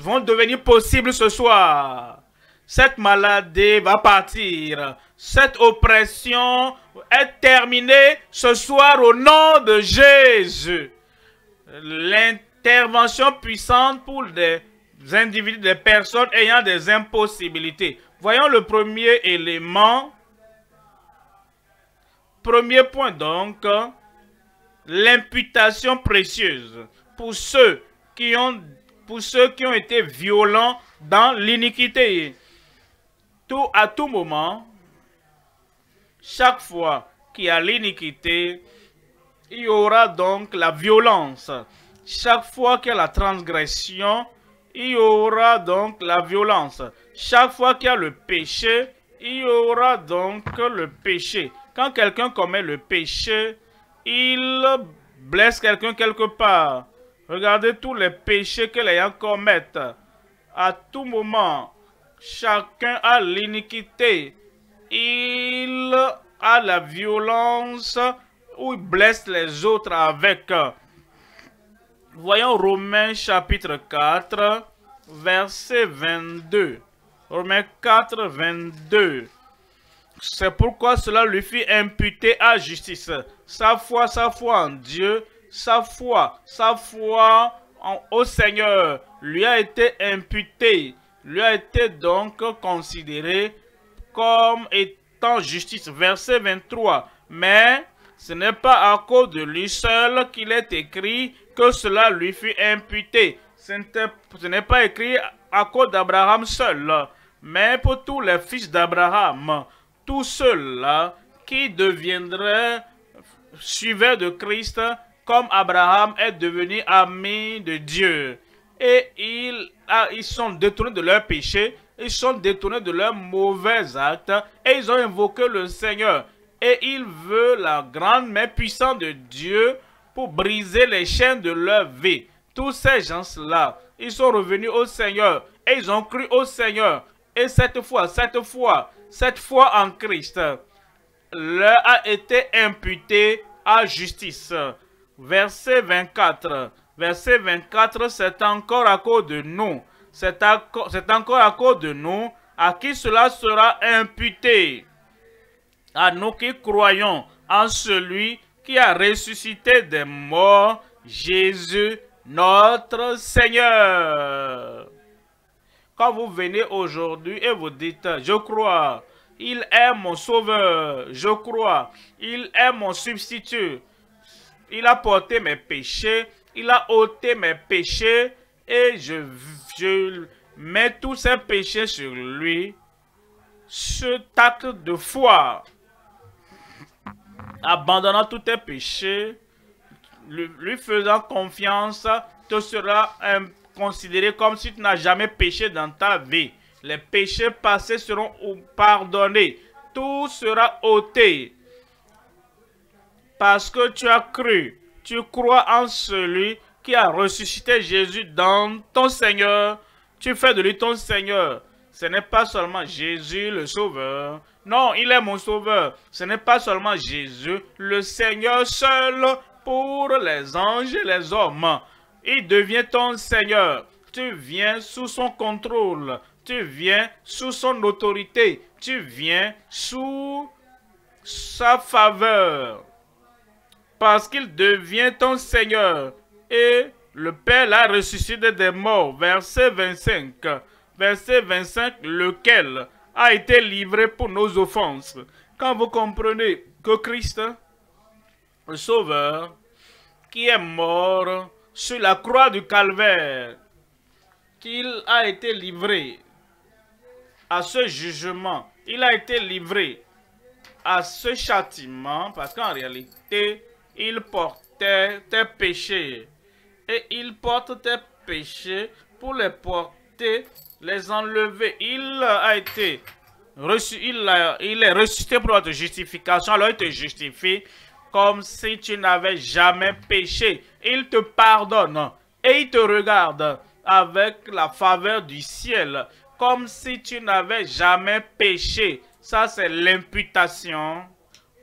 vont devenir possibles ce soir. Cette maladie va partir. Cette oppression est terminée ce soir au nom de Jésus. L'intervention puissante pour des individus, des personnes ayant des impossibilités. Voyons le premier élément. Premier point donc, l'imputation précieuse pour ceux qui ont pour ceux qui ont été violents dans l'iniquité. À tout moment, chaque fois qu'il y a l'iniquité, il y aura donc la violence. Chaque fois qu'il y a la transgression, il y aura donc la violence. Chaque fois qu'il y a le péché, il y aura donc le péché. Quand quelqu'un commet le péché, il blesse quelqu'un quelque part. Regardez tous les péchés que les gens commettent. À tout moment, chacun a l'iniquité. Il a la violence ou il blesse les autres avec. Voyons Romains chapitre 4, verset 22. Romains 4, 22. C'est pourquoi cela lui fit imputer à justice. Sa foi, sa foi en Dieu, sa foi, sa foi en- au Seigneur lui a été imputé, lui a été donc considéré comme étant justice. Verset 23. Mais ce n'est pas à cause de lui seul qu'il est écrit que cela lui fut imputé. Ce n'est pas écrit à cause d'Abraham seul, mais pour tous les fils d'Abraham, tous ceux-là qui deviendraient suiveurs de Christ, comme Abraham est devenu ami de Dieu. Et ah, ils sont détournés de leurs péchés, ils sont détournés de leurs mauvais actes, et ils ont invoqué le Seigneur. Et il veut la grande main puissante de Dieu pour briser les chaînes de leur vie. Tous ces gens-là, ils sont revenus au Seigneur et ils ont cru au Seigneur. Et cette fois, cette fois, cette foi en Christ, leur a été imputé à justice. Verset 24. Verset 24, c'est encore à cause de nous. C'est encore à cause de nous à qui cela sera imputé? À nous qui croyons en celui qui a ressuscité des morts, Jésus notre Seigneur. Quand vous venez aujourd'hui et vous dites, je crois, il est mon sauveur, je crois, il est mon substitut, il a porté mes péchés, il a ôté mes péchés et je, mets tous ces péchés sur lui. Ce acte de foi, abandonnant tous tes péchés, lui, faisant confiance, te sera euh, considéré comme si tu n'as jamais péché dans ta vie. Les péchés passés seront pardonnés. Tout sera ôté. Parce que tu as cru, tu crois en celui qui a ressuscité Jésus dans ton Seigneur. Tu fais de lui ton Seigneur. Ce n'est pas seulement Jésus le Sauveur. Non, il est mon Sauveur. Ce n'est pas seulement Jésus, le Seigneur seul pour les anges et les hommes. Il devient ton Seigneur. Tu viens sous son contrôle. Tu viens sous son autorité. Tu viens sous sa faveur. Parce qu'il devient ton Seigneur. Et le Père l'a ressuscité des morts. Verset 25. Verset 25, lequel a été livré pour nos offenses. Quand vous comprenez que Christ, le Sauveur, qui est mort sur la croix du calvaire, qu'il a été livré à ce jugement, il a été livré à ce châtiment, parce qu'en réalité, il portait tes péchés. Et il porte tes péchés pour les porter, les enlever. Il a été reçu, il, est ressuscité pour notre justification, alors il te justifie comme si tu n'avais jamais péché. Il te pardonne et il te regarde avec la faveur du ciel, comme si tu n'avais jamais péché. Ça, c'est l'imputation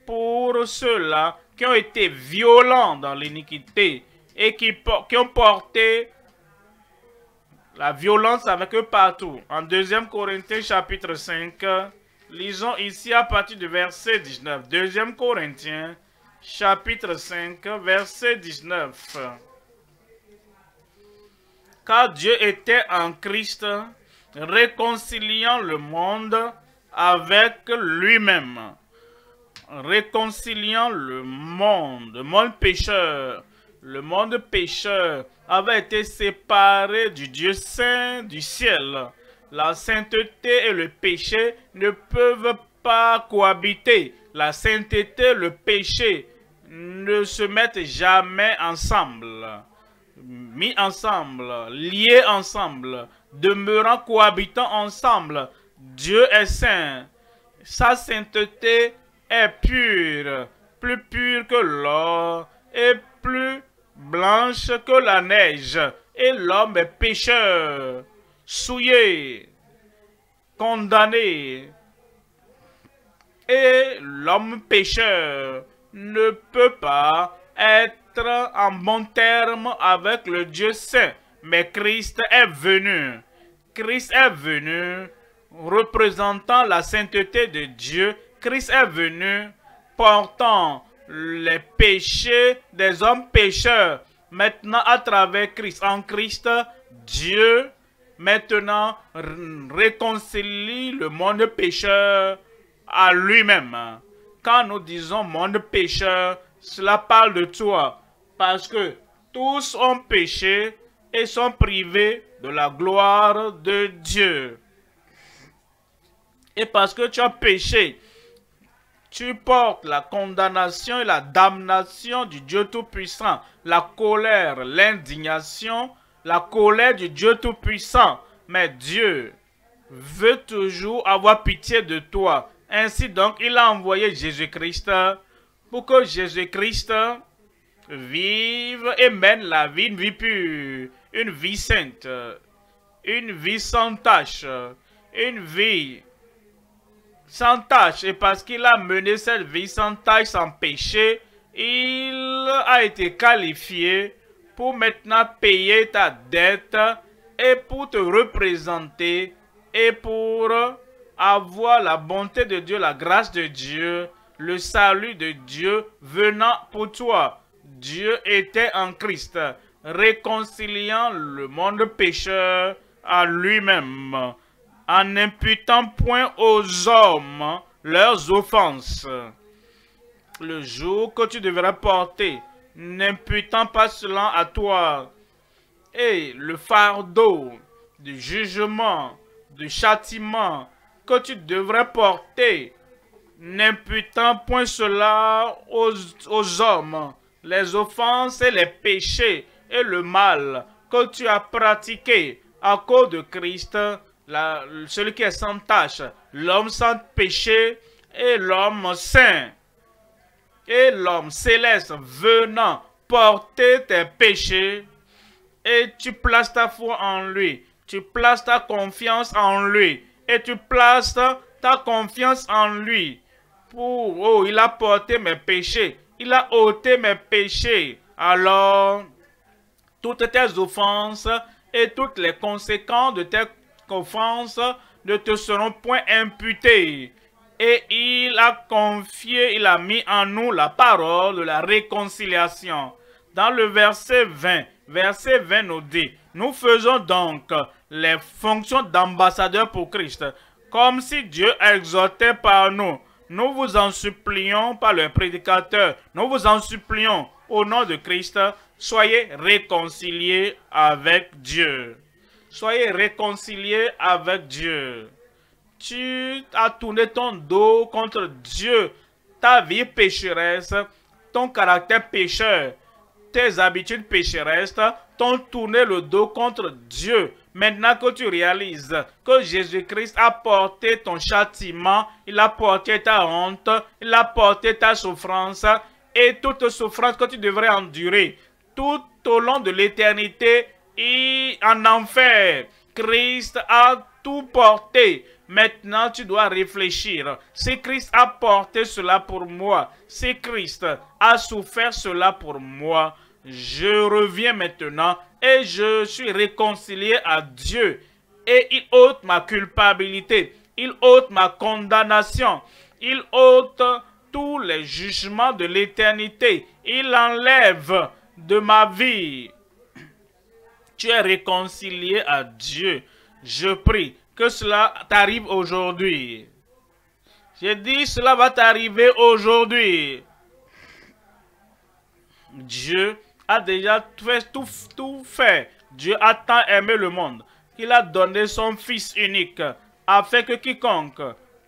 pour ceux-là qui ont été violents dans l'iniquité et qui, ont porté la violence avec eux partout. En 2 Corinthiens chapitre 5, lisons ici à partir du verset 19. 2 Corinthiens chapitre 5, verset 19. Car Dieu était en Christ, réconciliant le monde avec lui-même. Réconciliant le monde, le monde pécheur. Le monde pécheur avait été séparé du Dieu saint du ciel. La sainteté et le péché ne peuvent pas cohabiter. La sainteté et le péché ne se mettent jamais ensemble mis ensemble, liés ensemble, demeurant cohabitant ensemble. Dieu est saint. Sa sainteté est pure, plus pure que l'or et plus blanche que la neige. Et l'homme est pécheur, souillé, condamné. Et l'homme pécheur ne peut pas être en bon terme avec le Dieu saint. Mais Christ est venu. Christ est venu représentant la sainteté de Dieu. Christ est venu portant les péchés des hommes pécheurs, Maintenant, à travers Christ, en Christ, Dieu maintenant réconcilie le monde pécheur à lui-même. Quand nous disons monde pécheur, cela parle de toi. Parce que tous ont péché et sont privés de la gloire de Dieu. Et parce que tu as péché, tu portes la condamnation et la damnation du Dieu Tout-Puissant, la colère, l'indignation, la colère du Dieu Tout-Puissant. Mais Dieu veut toujours avoir pitié de toi. Ainsi donc, il a envoyé Jésus-Christ pour que Jésus-Christ vive et mène la vie, une vie pure, une vie sainte, une vie sans tache, une vie sans tâche. Et parce qu'il a mené cette vie sans tâche, sans péché, il a été qualifié pour maintenant payer ta dette et pour te représenter et pour avoir la bonté de Dieu, la grâce de Dieu, le salut de Dieu venant pour toi. Dieu était en Christ, réconciliant le monde pécheur à lui-même en n'imputant point aux hommes leurs offenses. Le jour que tu devras porter, n'imputant pas cela à toi, et le fardeau du jugement, du châtiment que tu devrais porter, n'imputant point cela aux, aux hommes, les offenses et les péchés et le mal que tu as pratiqué à cause de Christ, celui qui est sans tâche, l'homme sans péché et l'homme saint. Et l'homme céleste venant porter tes péchés et tu places ta foi en lui, tu places ta confiance en lui et tu places ta confiance en lui. Pour, oh, il a porté mes péchés, il a ôté mes péchés. Alors, toutes tes offenses et toutes les conséquences de tes offenses ne te seront point imputées. Et il a confié, il a mis en nous la parole de la réconciliation. Dans le verset 20, verset 20 nous dit, nous faisons donc les fonctions d'ambassadeurs pour Christ, comme si Dieu exhortait par nous. Nous vous en supplions par le prédicateur, nous vous en supplions au nom de Christ, soyez réconciliés avec Dieu. Soyez réconciliés avec Dieu. Tu as tourné ton dos contre Dieu, ta vie pécheresse, ton caractère pécheur, tes habitudes pécheresses t'ont tourné le dos contre Dieu. Maintenant que tu réalises que Jésus-Christ a porté ton châtiment, il a porté ta honte, il a porté ta souffrance et toute souffrance que tu devrais endurer tout au long de l'éternité et en enfer. Christ a tout porté. Maintenant, tu dois réfléchir. Si Christ a porté cela pour moi, si Christ a souffert cela pour moi, je reviens maintenant et je suis réconcilié à Dieu. Et il ôte ma culpabilité, il ôte ma condamnation, il ôte tous les jugements de l'éternité, il enlève de ma vie. Tu réconcilié à Dieu. Je prie que cela t'arrive aujourd'hui. J'ai dit, cela va t'arriver aujourd'hui. Dieu a déjà fait tout, tout fait. Dieu a tant aimé le monde qu'il a donné son Fils unique, afin que quiconque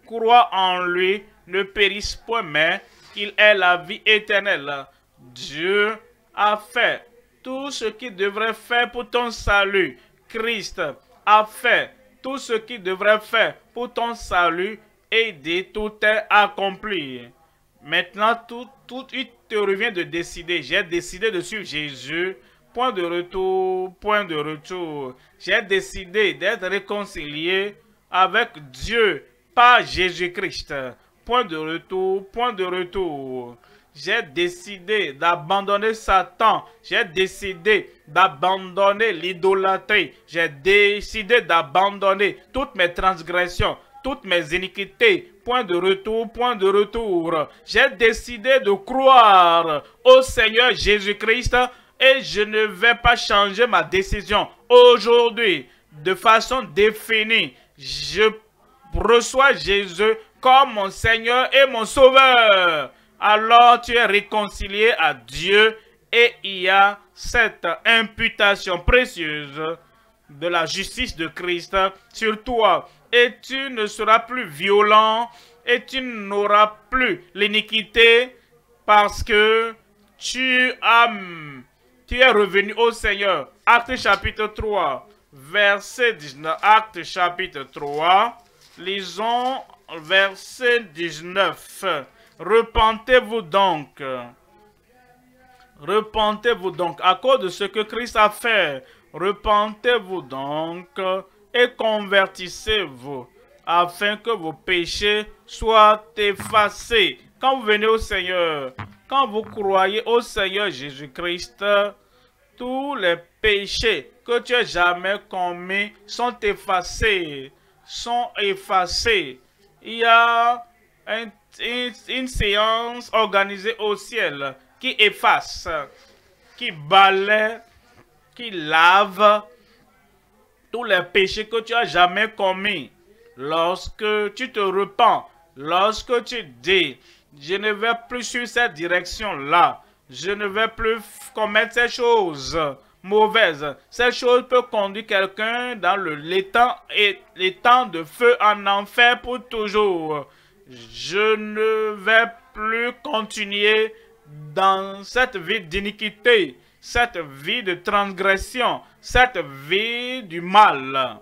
croit en lui ne périsse point, mais qu'il ait la vie éternelle. Dieu a fait tout ce qu'il devrait faire pour ton salut. Christ a fait tout ce qu'il devrait faire pour ton salut et dit tout est accompli. Maintenant, tout, tout, il te revient de décider. J'ai décidé de suivre Jésus. Point de retour, point de retour. J'ai décidé d'être réconcilié avec Dieu par Jésus-Christ. Point de retour, point de retour. J'ai décidé d'abandonner Satan. J'ai décidé d'abandonner l'idolâtrie. J'ai décidé d'abandonner toutes mes transgressions, toutes mes iniquités. Point de retour, point de retour. J'ai décidé de croire au Seigneur Jésus-Christ et je ne vais pas changer ma décision. Aujourd'hui, de façon définie, je reçois Jésus comme mon Seigneur et mon Sauveur. Alors tu es réconcilié à Dieu et il y a cette imputation précieuse de la justice de Christ sur toi. Et tu ne seras plus violent et tu n'auras plus l'iniquité parce que tu, as, tu es revenu au Seigneur. Acte chapitre 3, verset 19. Acte chapitre 3, lisons verset 19. Repentez-vous donc. Repentez-vous donc à cause de ce que Christ a fait. Repentez-vous donc et convertissez-vous afin que vos péchés soient effacés. Quand vous venez au Seigneur, quand vous croyez au Seigneur Jésus-Christ, tous les péchés que tu as jamais commis sont effacés, sont effacés. Il y a une séance organisée au ciel qui efface, qui balaie, qui lave tous les péchés que tu as jamais commis. Lorsque tu te repens, lorsque tu dis, je ne vais plus suivre cette direction-là, je ne vais plus commettre ces choses mauvaises. Ces choses peuvent conduire quelqu'un dans l'étang et de feu en enfer pour toujours. Je ne vais plus continuer dans cette vie d'iniquité, cette vie de transgression, cette vie du mal.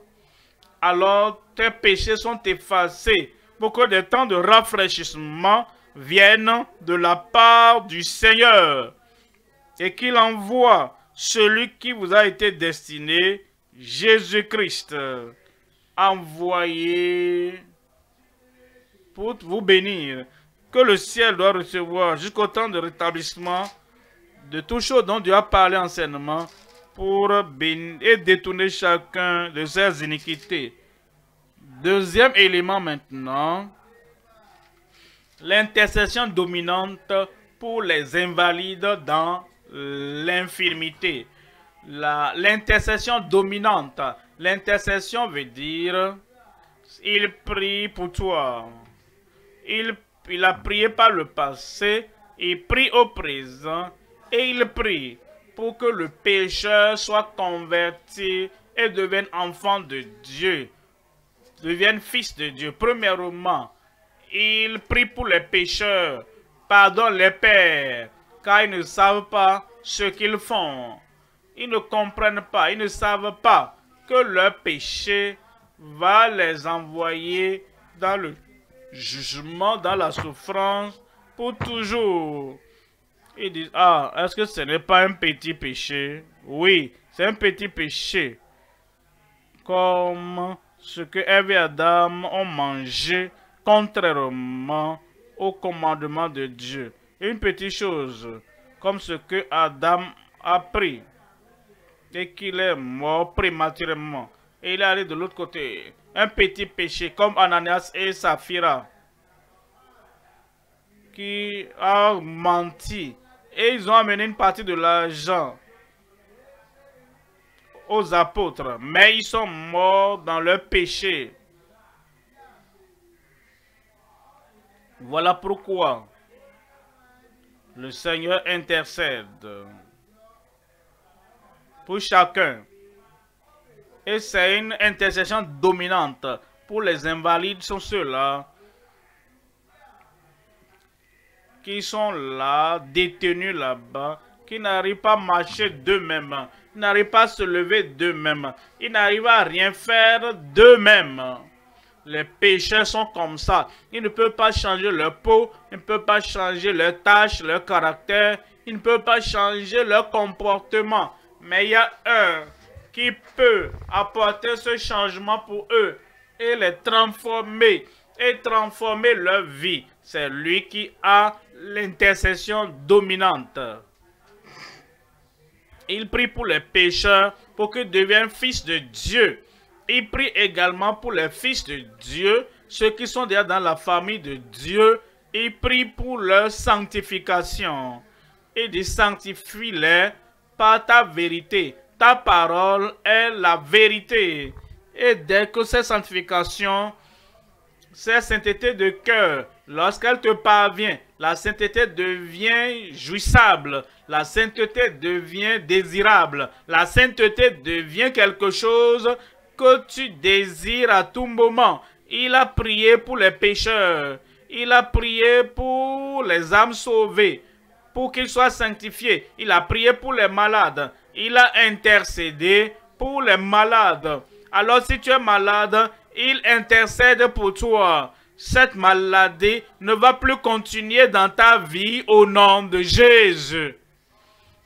Alors tes péchés sont effacés. Pour que des temps de rafraîchissement viennent de la part du Seigneur. Et qu'il envoie celui qui vous a été destiné, Jésus-Christ, envoyé pour vous bénir que le ciel doit recevoir jusqu'au temps de rétablissement de tout chose dont Dieu a parlé anciennement pour bénir et détourner chacun de ses iniquités. Deuxième élément maintenant, l'intercession dominante pour les invalides dans l'infirmité. L'intercession dominante. L'intercession veut dire, il prie pour toi. Il a prié par le passé, il prie au présent et il prie pour que le pécheur soit converti et devienne enfant de Dieu, devienne fils de Dieu. Premièrement, il prie pour les pécheurs, pardonne les pères, car ils ne savent pas ce qu'ils font. Ils ne comprennent pas, ils ne savent pas que leur péché va les envoyer dans le jugement dans la souffrance pour toujours. Ils disent, ah, est-ce que ce n'est pas un petit péché? Oui, c'est un petit péché. Comme ce que Ève et Adam ont mangé contrairement au commandement de Dieu. Une petite chose, comme ce que Adam a pris et qu'il est mort prématurément. Et il est allé de l'autre côté un petit péché comme Ananias et Saphira qui ont menti. Et ils ont amené une partie de l'argent aux apôtres, mais ils sont morts dans leur péché. Voilà pourquoi le Seigneur intercède pour chacun et c'est une intercession dominante. Pour les invalides, sont ceux-là qui sont là, détenus là-bas, qui n'arrivent pas à marcher d'eux-mêmes, ils n'arrivent pas à se lever d'eux-mêmes, ils n'arrivent à rien faire d'eux-mêmes. Les pécheurs sont comme ça. Ils ne peuvent pas changer leur peau, ils ne peuvent pas changer leur tâche, leur caractère, ils ne peuvent pas changer leur comportement. Mais il y a un qui peut apporter ce changement pour eux et les transformer et transformer leur vie. C'est lui qui a l'intercession dominante. Il prie pour les pécheurs pour qu'ils deviennent fils de Dieu. Il prie également pour les fils de Dieu, ceux qui sont déjà dans la famille de Dieu. Il prie pour leur sanctification. Il dit sanctifie-les par ta vérité. Ta parole est la vérité. Et dès que cette sanctification, cette sainteté de cœur, lorsqu'elle te parvient, la sainteté devient jouissable, la sainteté devient désirable, la sainteté devient quelque chose que tu désires à tout moment. Il a prié pour les pécheurs, il a prié pour les âmes sauvées, pour qu'ils soient sanctifiés. Il a prié pour les malades, il a intercédé pour les malades. Alors si tu es malade, il intercède pour toi. Cette maladie ne va plus continuer dans ta vie au nom de Jésus.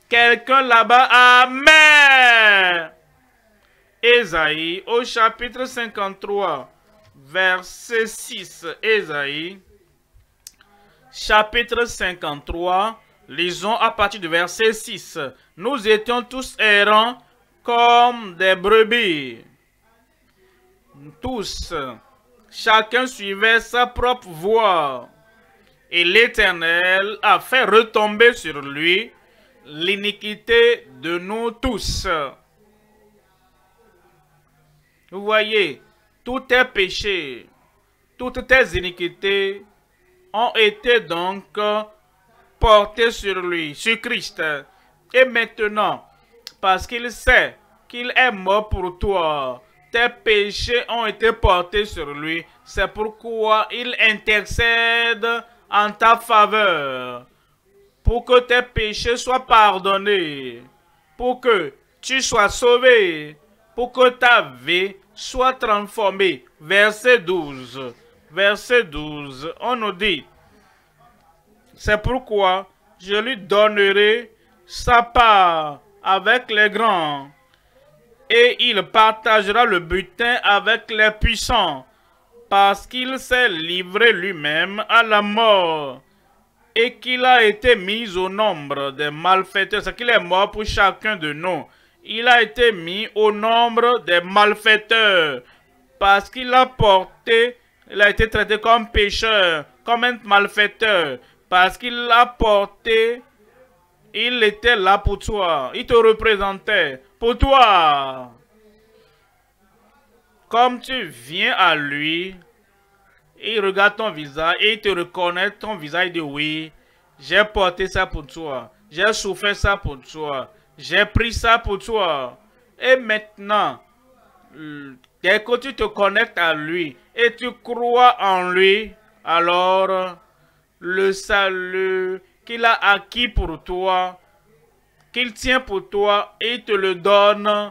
Quelqu'un là-bas, Amen. Ésaïe au chapitre 53, verset 6. Ésaïe, chapitre 53, lisons à partir du verset 6. Nous étions tous errants comme des brebis. Tous, chacun suivait sa propre voie. Et l'Éternel a fait retomber sur lui l'iniquité de nous tous. Vous voyez, tous tes péchés, toutes tes iniquités ont été donc portés sur lui, sur Christ. Et maintenant, parce qu'il sait qu'il est mort pour toi, tes péchés ont été portés sur lui. C'est pourquoi il intercède en ta faveur pour que tes péchés soient pardonnés, pour que tu sois sauvé, pour que ta vie soit transformée. Verset 12. Verset 12. On nous dit, c'est pourquoi je lui donnerai sa part avec les grands, et il partagera le butin avec les puissants, parce qu'il s'est livré lui-même à la mort, et qu'il a été mis au nombre des malfaiteurs, c'est qu'il est mort pour chacun de nous. Il a été mis au nombre des malfaiteurs, parce qu'il a porté, il a été traité comme pécheur, comme un malfaiteur, parce qu'il a porté il était là pour toi. Il te représentait pour toi. Comme tu viens à lui, il regarde ton visage et il te reconnaît ton visage. Il dit oui, j'ai porté ça pour toi. J'ai souffert ça pour toi. J'ai pris ça pour toi. Et maintenant, dès que tu te connectes à lui et tu crois en lui, alors le salut qu'il a acquis pour toi, qu'il tient pour toi et te le donne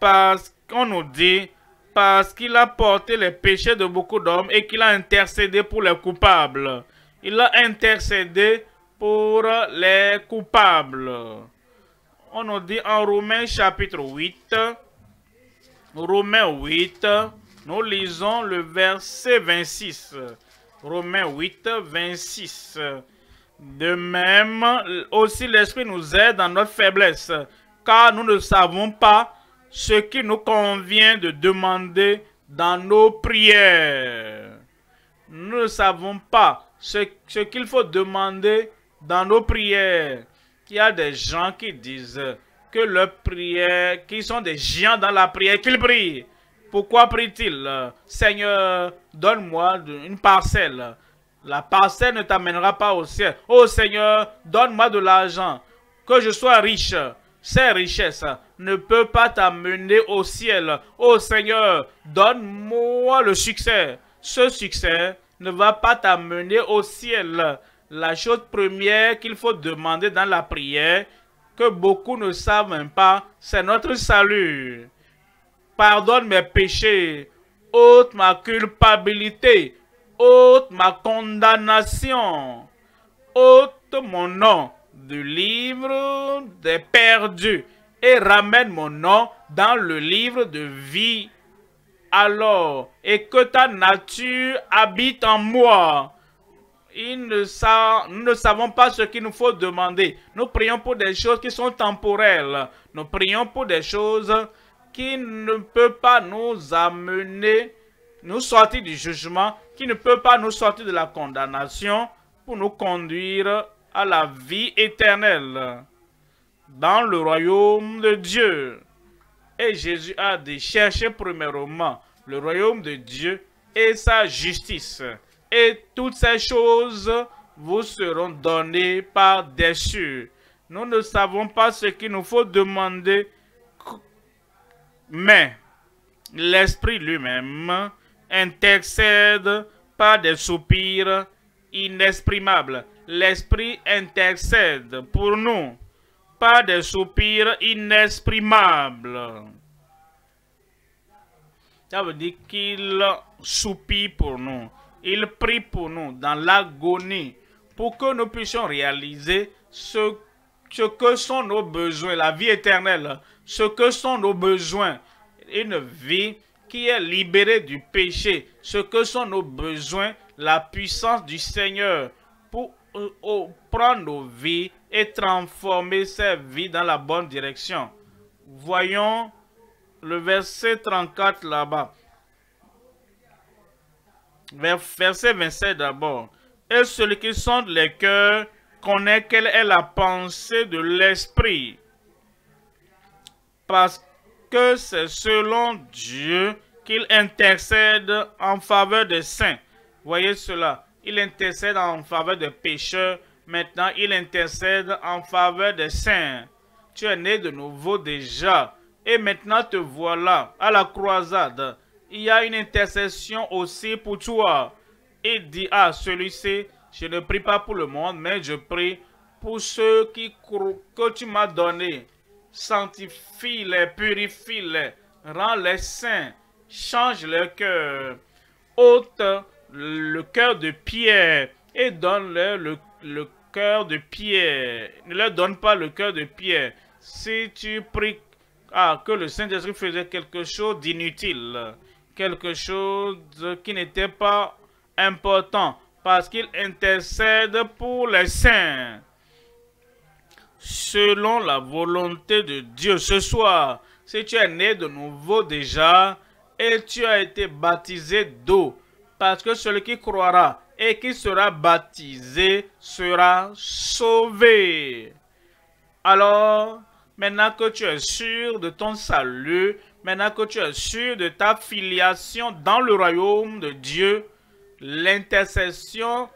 parce qu'on nous dit, parce qu'il a porté les péchés de beaucoup d'hommes et qu'il a intercédé pour les coupables. Il a intercédé pour les coupables. On nous dit en Romains chapitre 8, Romains 8, nous lisons le verset 26. Romains 8, 26. De même, aussi l'Esprit nous aide dans notre faiblesse, car nous ne savons pas ce qui nous convient de demander dans nos prières. Nous ne savons pas ce, ce qu'il faut demander dans nos prières. Il y a des gens qui disent que leurs prières, qui sont des géants dans la prière, qu'ils prient. Pourquoi prient-ils? Seigneur, donne-moi une parcelle. La parcelle ne t'amènera pas au ciel. Oh Seigneur, donne-moi de l'argent, que je sois riche. Ces richesses ne peuvent pas t'amener au ciel. Oh Seigneur, donne-moi le succès. Ce succès ne va pas t'amener au ciel. La chose première qu'il faut demander dans la prière, que beaucoup ne savent même pas, c'est notre salut. Pardonne mes péchés, ôte ma culpabilité, ôte ma condamnation, ôte mon nom du livre des perdus et ramène mon nom dans le livre de vie. Alors, et que ta nature habite en moi. Ne nous ne savons pas ce qu'il nous faut demander. Nous prions pour des choses qui sont temporelles. Nous prions pour des choses qui ne peuvent pas nous amener, nous sortir du jugement, qui ne peut pas nous sortir de la condamnation pour nous conduire à la vie éternelle. dans le royaume de Dieu. Et Jésus a dit, cherchez premièrement le royaume de Dieu et sa justice. Et toutes ces choses vous seront données par-dessus. Nous ne savons pas ce qu'il nous faut demander, mais l'Esprit lui-même intercède par des soupirs inexprimables. L'Esprit intercède pour nous par des soupirs inexprimables. Ça veut dire qu'il soupire pour nous. Il prie pour nous dans l'agonie pour que nous puissions réaliser ce, ce que sont nos besoins, la vie éternelle, ce que sont nos besoins, une vie est libérée du péché, ce que sont nos besoins, la puissance du Seigneur pour euh, prendre nos vies et transformer ces vies dans la bonne direction. Voyons le verset 34 là-bas. Verset 27 d'abord. Et celui qui sonde les cœurs connaît quelle est la pensée de l'esprit. Parce que c'est selon Dieu qu'il intercède en faveur des saints. Voyez cela. Il intercède en faveur des pécheurs. Maintenant, il intercède en faveur des saints. Tu es né de nouveau déjà. Et maintenant te voilà à la croisade. Il y a une intercession aussi pour toi. Il dit à celui-ci, je ne prie pas pour le monde, mais je prie pour ceux qui que tu m'as donné. Sanctifie-les, purifie-les, rends-les saints, change leur cœur, ôte le cœur de pierre et donne-leur le, le cœur de pierre. Ne leur donne pas le cœur de pierre. Si tu pries ah, que le Saint-Esprit faisait quelque chose d'inutile, quelque chose qui n'était pas important, parce qu'il intercède pour les saints. Selon la volonté de Dieu, ce soir, si tu es né de nouveau déjà et tu as été baptisé d'eau, parce que celui qui croira et qui sera baptisé sera sauvé. Alors, maintenant que tu es sûr de ton salut, maintenant que tu es sûr de ta filiation dans le royaume de Dieu, l'intercession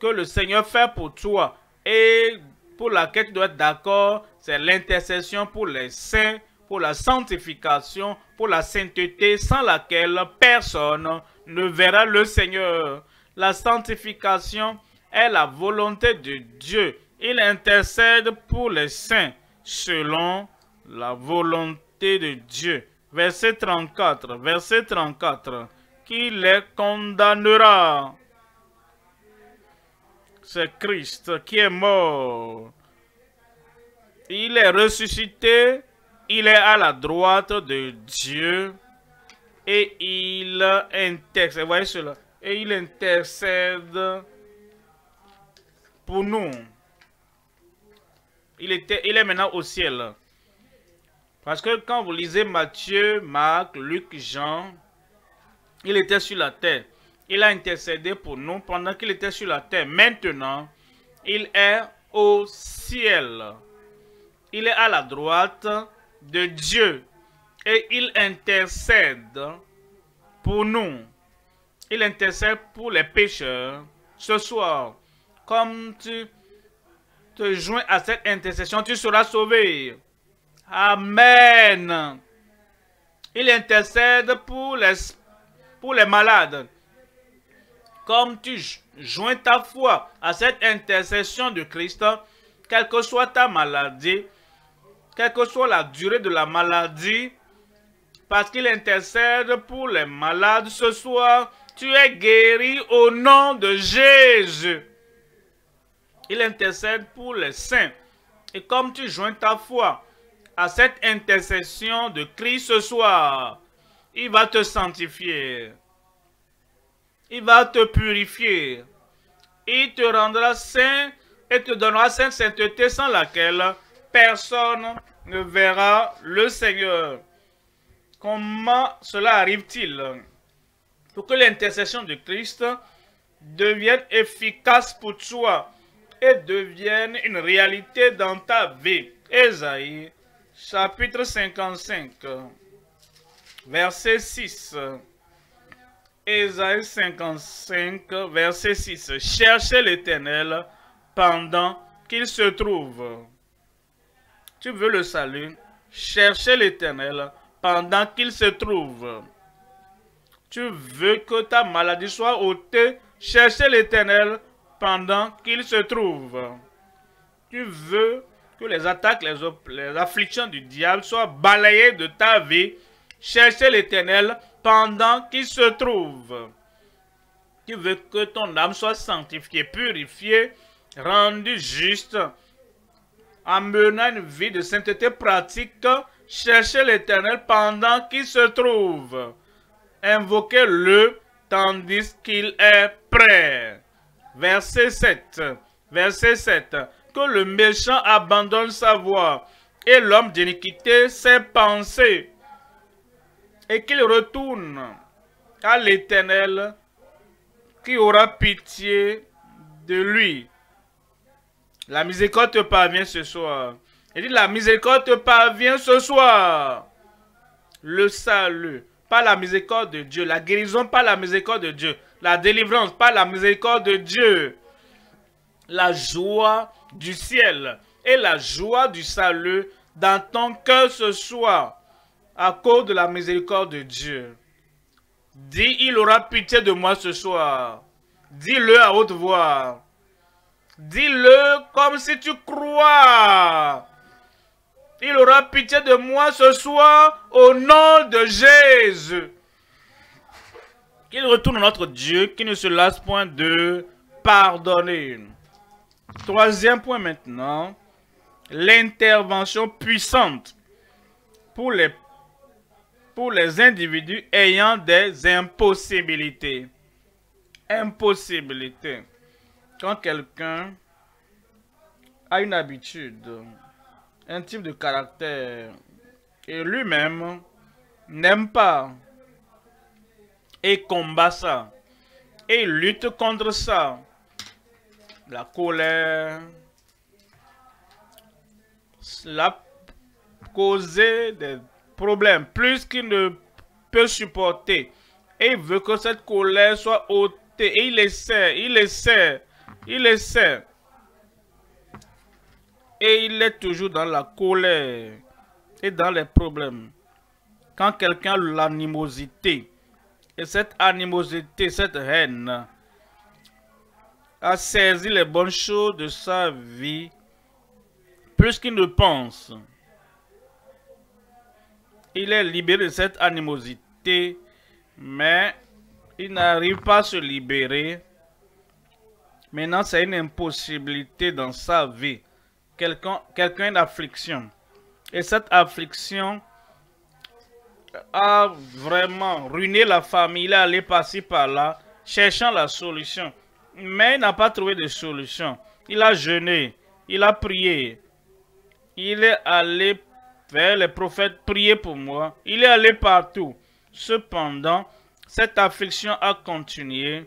que le Seigneur fait pour toi et pour laquelle tu dois être d'accord, c'est l'intercession pour les saints, pour la sanctification, pour la sainteté sans laquelle personne ne verra le Seigneur. La sanctification est la volonté de Dieu. Il intercède pour les saints selon la volonté de Dieu. Verset 34, verset 34, qui les condamnera. C'est Christ qui est mort. Il est ressuscité, il est à la droite de Dieu et il intercède. Cela? Et il intercède pour nous. Il, était, il est maintenant au ciel. Parce que quand vous lisez Matthieu, Marc, Luc, Jean, il était sur la terre. Il a intercédé pour nous pendant qu'il était sur la terre. Maintenant, il est au ciel. Il est à la droite de Dieu. Et il intercède pour nous. Il intercède pour les pécheurs. Ce soir, comme tu te joins à cette intercession, tu seras sauvé. Amen. Il intercède pour les, pour les malades. Comme tu joins ta foi à cette intercession de Christ, quelle que soit ta maladie, quelle que soit la durée de la maladie, parce qu'il intercède pour les malades ce soir, tu es guéri au nom de Jésus. Il intercède pour les saints. Et comme tu joins ta foi à cette intercession de Christ ce soir, il va te sanctifier. Il va te purifier. Il te rendra saint et te donnera cette sainteté sans laquelle personne ne verra le Seigneur. Comment cela arrive-t-il? Pour que l'intercession de Christ devienne efficace pour toi et devienne une réalité dans ta vie Ésaïe, chapitre 55, verset 6. Ésaïe 55, verset 6. Cherchez l'Éternel pendant qu'il se trouve. Tu veux le salut? Cherchez l'Éternel pendant qu'il se trouve. Tu veux que ta maladie soit ôtée? Cherchez l'Éternel pendant qu'il se trouve. Tu veux que les attaques, les, les afflictions du diable soient balayées de ta vie? Cherchez l'Éternel pendant qu'il se trouve. Tu veux que ton âme soit sanctifiée, purifiée, rendue juste, en menant une vie de sainteté pratique, cherchez l'Éternel pendant qu'il se trouve. Invoquez-le tandis qu'il est prêt. Verset 7. Verset 7. Que le méchant abandonne sa voie et l'homme d'iniquité ses pensées et qu'il retourne à l'Éternel qui aura pitié de lui. La miséricorde te parvient ce soir. Il dit, la miséricorde te parvient ce soir. Le salut, pas la miséricorde de Dieu. La guérison, pas la miséricorde de Dieu. La délivrance, pas la miséricorde de Dieu. La joie du ciel et la joie du salut dans ton cœur ce soir à cause de la miséricorde de Dieu. Dis, il aura pitié de moi ce soir. Dis-le à haute voix. Dis-le comme si tu crois. Il aura pitié de moi ce soir au nom de Jésus. Qu'il retourne notre Dieu qui ne se lasse point de pardonner. Troisième point maintenant, l'intervention puissante pour les pour les individus ayant des impossibilités. Impossibilités. Quand quelqu'un a une habitude, un type de caractère, et lui-même n'aime pas et combat ça, et lutte contre ça, la colère, la causer des problème, plus qu'il ne peut supporter. Et il veut que cette colère soit ôtée. Et il essaie, il essaie, il essaie. Et il est toujours dans la colère et dans les problèmes. Quand quelqu'un a l'animosité, et cette animosité, cette haine, a saisi les bonnes choses de sa vie, plus qu'il ne pense, il est libéré de cette animosité, mais il n'arrive pas à se libérer. Maintenant, c'est une impossibilité dans sa vie. Quelqu'un quelqu'un d'affliction. Et cette affliction a vraiment ruiné la famille. Il est allé passer par là, cherchant la solution. Mais il n'a pas trouvé de solution. Il a jeûné, il a prié. Il est allé les prophètes, priez pour moi. Il est allé partout. Cependant, cette affliction a continué.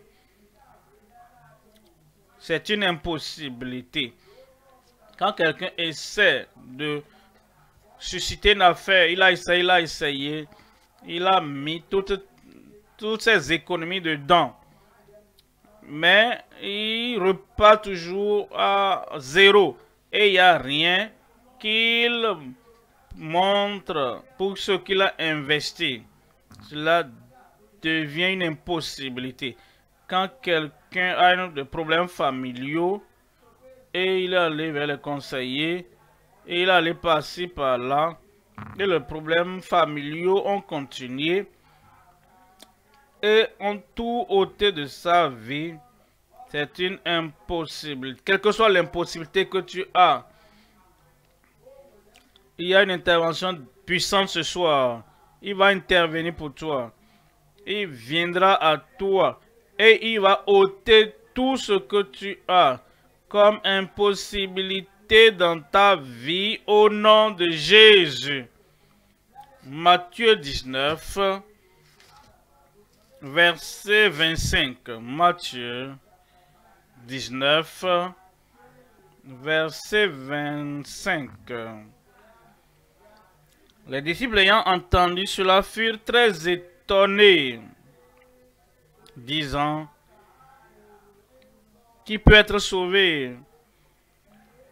C'est une impossibilité. Quand quelqu'un essaie de susciter une affaire, il a essayé, il a essayé, il a mis toutes, toutes ses économies dedans. Mais il repart toujours à zéro. Et il n'y a rien qu'il montre pour ce qu'il a investi, cela devient une impossibilité. Quand quelqu'un a des problèmes familiaux et il est allé vers les conseillers et il est allé passer par là et les problèmes familiaux ont continué et ont tout ôté de sa vie, c'est une impossibilité. Quelle que soit l'impossibilité que tu as, il y a une intervention puissante ce soir. Il va intervenir pour toi. Il viendra à toi et il va ôter tout ce que tu as comme impossibilité dans ta vie au nom de Jésus. Matthieu 19, verset 25. Matthieu 19, verset 25. Les disciples ayant entendu cela furent très étonnés, disant, qui peut être sauvé?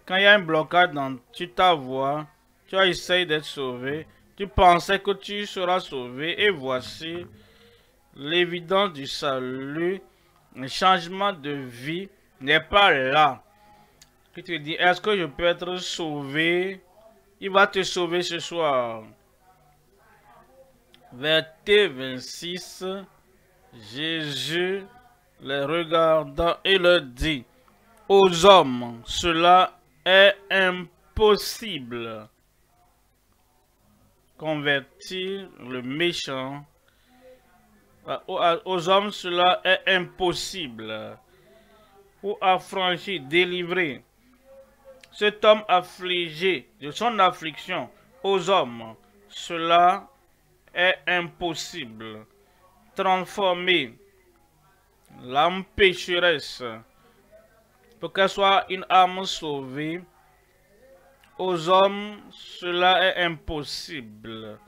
Quand il y a un blocage dans ta voie, tu as essayé d'être sauvé, tu pensais que tu seras sauvé, et voici l'évidence du salut, le changement de vie n'est pas là. Tu te dis, est-ce que je peux être sauvé? Il va te sauver ce soir. Verset 26, Jésus les regarda et leur dit, aux hommes, cela est impossible. Convertir le méchant. Aux hommes, cela est impossible. Pour affranchir, délivrer cet homme affligé de son affliction aux hommes, cela est impossible. Transformer l'âme pécheresse pour qu'elle soit une âme sauvée, aux hommes, cela est impossible.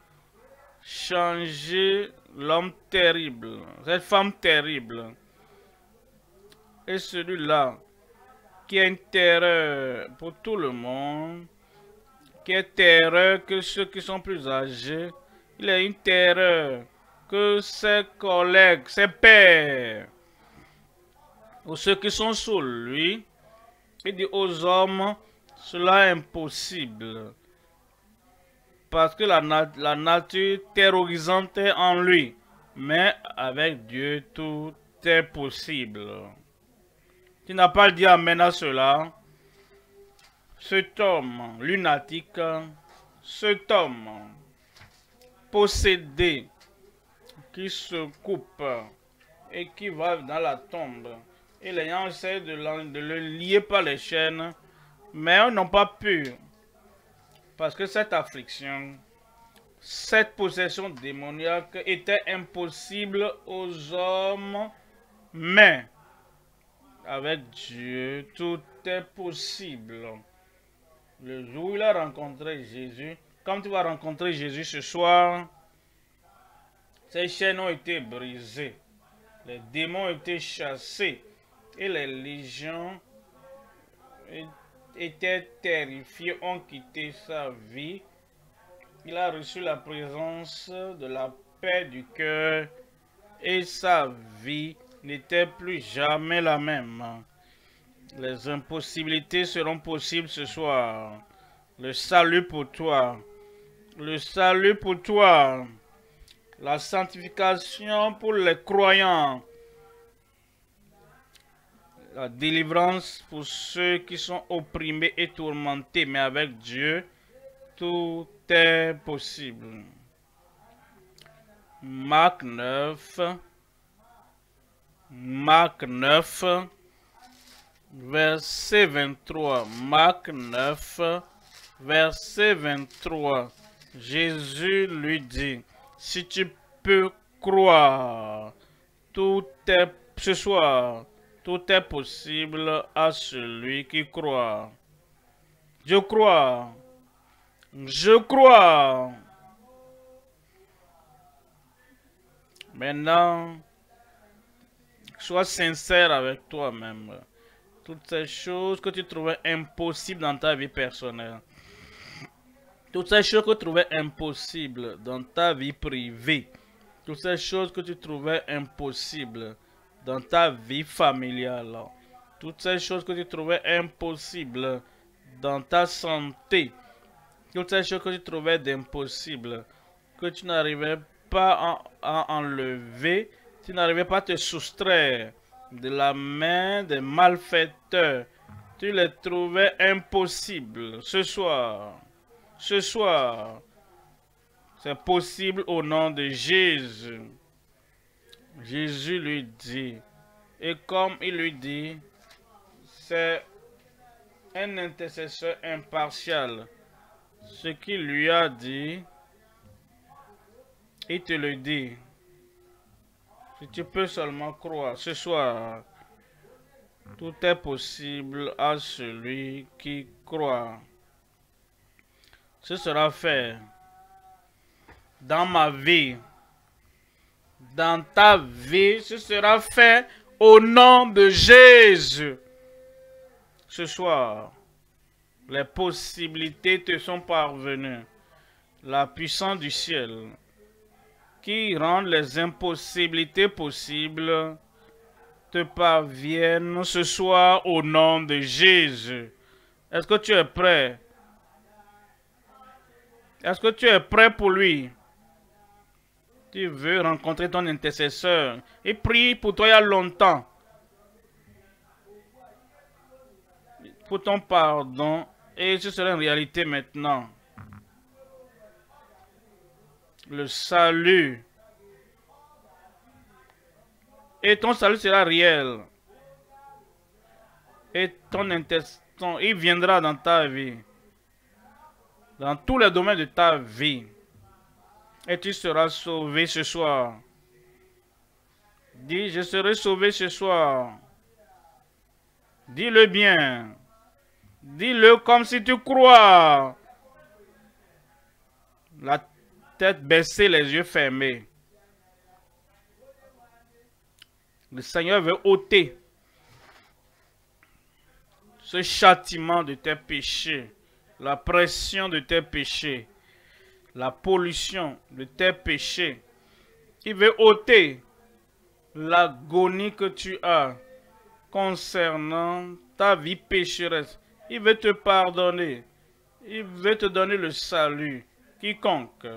Changer l'homme terrible, cette femme terrible, et celui-là qui est une terreur pour tout le monde, qui est terreur que ceux qui sont plus âgés, il est une terreur que ses collègues, ses pères, ou ceux qui sont sous lui, il dit aux hommes, cela est impossible. Parce que la, la nature terrorisante est en lui. Mais avec Dieu, tout est possible. Tu n'as pas dit Amen à cela. Cet homme lunatique, cet homme possédé, qui se coupe et qui va dans la tombe, et les gens essaient de, le lier par les chaînes, mais ils n'ont pas pu. Parce que cette affliction, cette possession démoniaque était impossible aux hommes, mais avec Dieu, tout est possible. Le jour où il a rencontré Jésus, comme tu vas rencontrer Jésus ce soir, ces chaînes ont été brisées, les démons ont été chassés et les légions étaient terrifiées, ont quitté sa vie. Il a reçu la présence de la paix du cœur et sa vie n'était plus jamais la même. Les impossibilités seront possibles ce soir. Le salut pour toi. Le salut pour toi. La sanctification pour les croyants. La délivrance pour ceux qui sont opprimés et tourmentés. Mais avec Dieu, tout est possible. Marc 9. Marc 9, verset 23. Marc 9, verset 23. Jésus lui dit, si tu peux croire, tout est ce soir, tout est possible à celui qui croit. Je crois. Je crois. Maintenant, Sois sincère avec toi-même. Toutes ces choses que tu trouvais impossibles dans ta vie personnelle. Toutes ces choses que tu trouvais impossibles dans ta vie privée. Toutes ces choses que tu trouvais impossibles dans ta vie familiale. Toutes ces choses que tu trouvais impossibles dans ta santé. Toutes ces choses que tu trouvais d'impossibles. Que tu n'arrivais pas à enlever tu n'arrivais pas à te soustraire de la main des malfaiteurs. Tu les trouvais impossibles. Ce soir, ce soir, c'est possible au nom de Jésus. Jésus lui dit, et comme il lui dit, c'est un intercesseur impartial. Ce qu'il lui a dit, il te le dit. Si tu peux seulement croire, ce soir, tout est possible à celui qui croit. Ce sera fait. dans ma vie, dans ta vie, ce sera fait au nom de Jésus. Ce soir, les possibilités te sont parvenues. La puissance du ciel qui rend les impossibilités possibles te parviennent ce soir au nom de Jésus. Est-ce que tu es prêt? Est-ce que tu es prêt pour lui? Tu veux rencontrer ton intercesseur. Il prie pour toi il y a longtemps. Pour ton pardon. Et ce sera une réalité maintenant. Le salut. Et ton salut sera réel. Et ton intercesseur, il viendra dans ta vie. Dans tous les domaines de ta vie. Et tu seras sauvé ce soir. Dis, je serai sauvé ce soir. Dis-le bien. Dis-le comme si tu crois. La tête baissée, les yeux fermés. Le Seigneur veut ôter ce châtiment de tes péchés, la pression de tes péchés, la pollution de tes péchés. Il veut ôter l'agonie que tu as concernant ta vie pécheresse. Il veut te pardonner. Il veut te donner le salut. Quiconque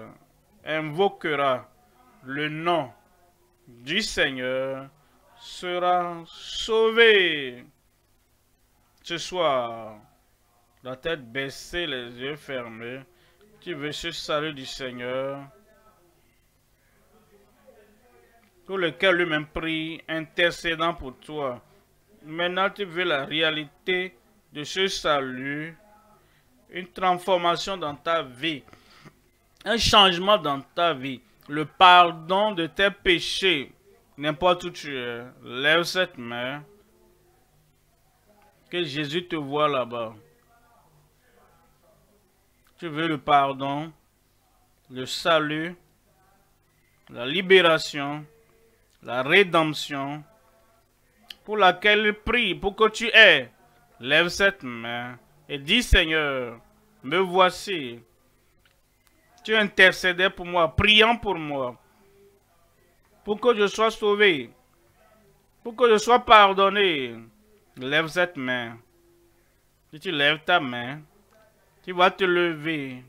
invoquera le nom du Seigneur sera sauvé. Ce soir, la tête baissée, les yeux fermés, tu veux ce salut du Seigneur pour lequel lui-même prie, intercédant pour toi. Maintenant, tu veux la réalité de ce salut, une transformation dans ta vie, un changement dans ta vie, le pardon de tes péchés, n'importe où tu es. Lève cette main. Que Jésus te voit là-bas. Tu veux le pardon, le salut, la libération, la rédemption, pour laquelle il prie, pour que tu aies. Lève cette main et dis Seigneur, me voici. Tu intercédais pour moi, priant pour moi, pour que je sois sauvé, pour que je sois pardonné. Lève cette main. Si tu lèves ta main, tu vas te lever.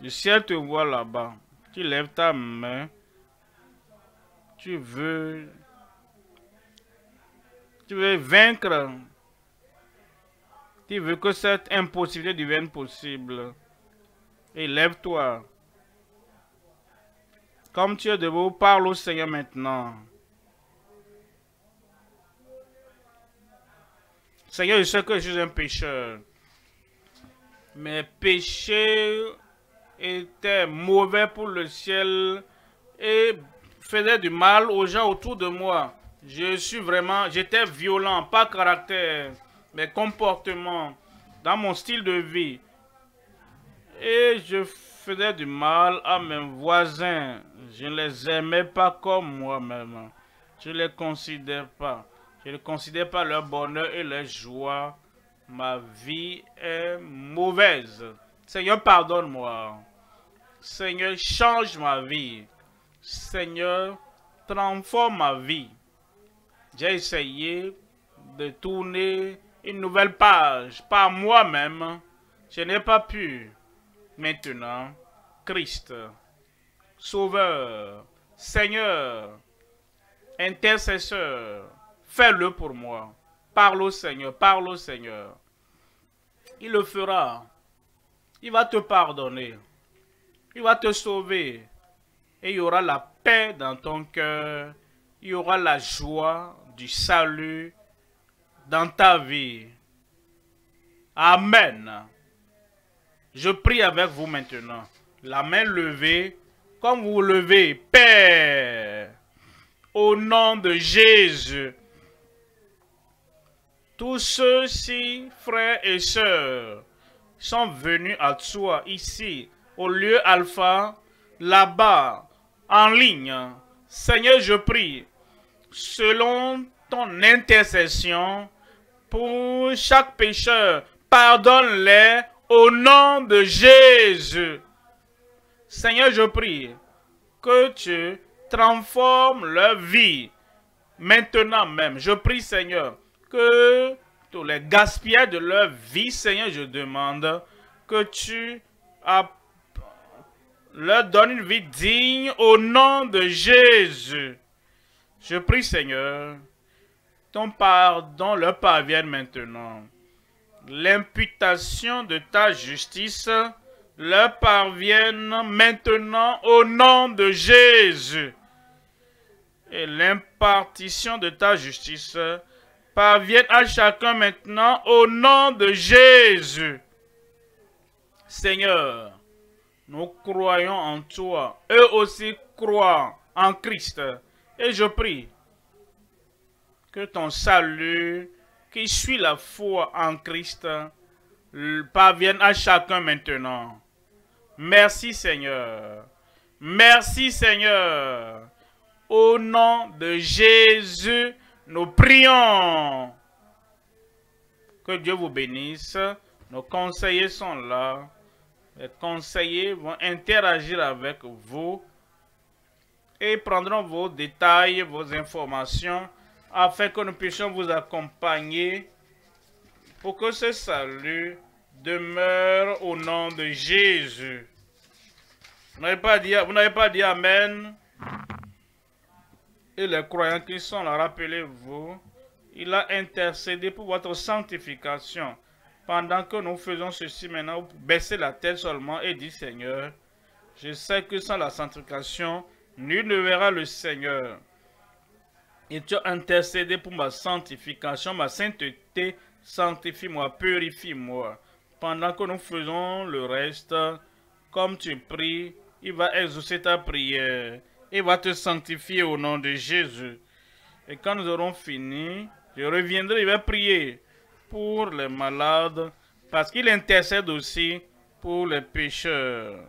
Le ciel te voit là-bas. Tu lèves ta main. Tu veux. Tu veux vaincre. Tu veux que cette impossibilité devienne possible. Et lève-toi. Comme tu es debout, parle au Seigneur maintenant. Seigneur, je sais que je suis un pécheur. Mes péchés étaient mauvais pour le ciel et faisaient du mal aux gens autour de moi. Je suis vraiment, j'étais violent, pas caractère, mais comportement, dans mon style de vie. Et je faisais du mal à mes voisins. Je ne les aimais pas comme moi-même. Je ne les considère pas. Je ne considère pas leur bonheur et leur joie. Ma vie est mauvaise. Seigneur, pardonne-moi. Seigneur, change ma vie. Seigneur, transforme ma vie. J'ai essayé de tourner une nouvelle page par moi-même. Je n'ai pas pu. Maintenant, Christ, Sauveur, Seigneur, intercesseur, fais-le pour moi. Parle au Seigneur, parle au Seigneur. Il le fera. Il va te pardonner. Il va te sauver. Et il y aura la paix dans ton cœur. Il y aura la joie du salut dans ta vie. Amen. Je prie avec vous maintenant. La main levée, comme vous levez, Père, au nom de Jésus. Tous ceux-ci, frères et sœurs, sont venus à toi ici au lieu alpha, là-bas, en ligne. Seigneur, je prie, selon ton intercession, pour chaque pécheur, pardonne-les au nom de Jésus. Seigneur, je prie que tu transformes leur vie maintenant même. Je prie, Seigneur, que tous les gaspillages de leur vie, Seigneur, je demande que tu leur donnes une vie digne au nom de Jésus. Je prie, Seigneur, ton pardon leur parvienne maintenant. L'imputation de ta justice leur parvienne maintenant au nom de Jésus. Et l'impartition de ta justice parvienne à chacun maintenant au nom de Jésus. Seigneur, nous croyons en toi. Eux aussi croient en Christ. Et je prie que ton salut, qui suit la foi en Christ, parvienne à chacun maintenant. Merci Seigneur. Merci Seigneur. Au nom de Jésus, nous prions. Que Dieu vous bénisse. Nos conseillers sont là. Les conseillers vont interagir avec vous et prendront vos détails, vos informations afin que nous puissions vous accompagner pour que ce salut demeure au nom de Jésus. Vous n'avez pas dit, vous pas dit Amen? Et les croyants qui sont là, rappelez-vous, il a intercédé pour votre sanctification. Pendant que nous faisons ceci maintenant, vous baissez la tête seulement et dites Seigneur, je sais que sans la sanctification, nul ne verra le Seigneur. Et tu as intercédé pour ma sanctification, ma sainteté, sanctifie-moi, purifie-moi. Pendant que nous faisons le reste, comme tu pries, il va exaucer ta prière. Il va te sanctifier au nom de Jésus. Et quand nous aurons fini, je reviendrai, il va prier pour les malades, parce qu'il intercède aussi pour les pécheurs.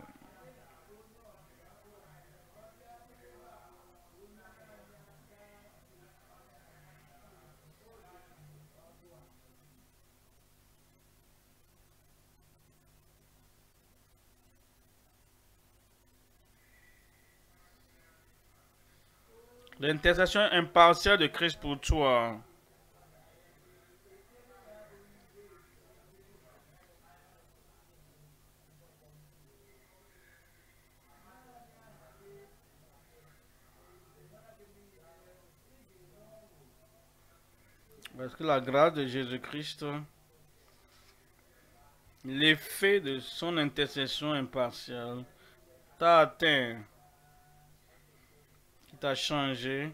L'intercession impartiale de Christ pour toi. Parce que la grâce de Jésus-Christ, l'effet de son intercession impartiale, t'a atteint? T'a changé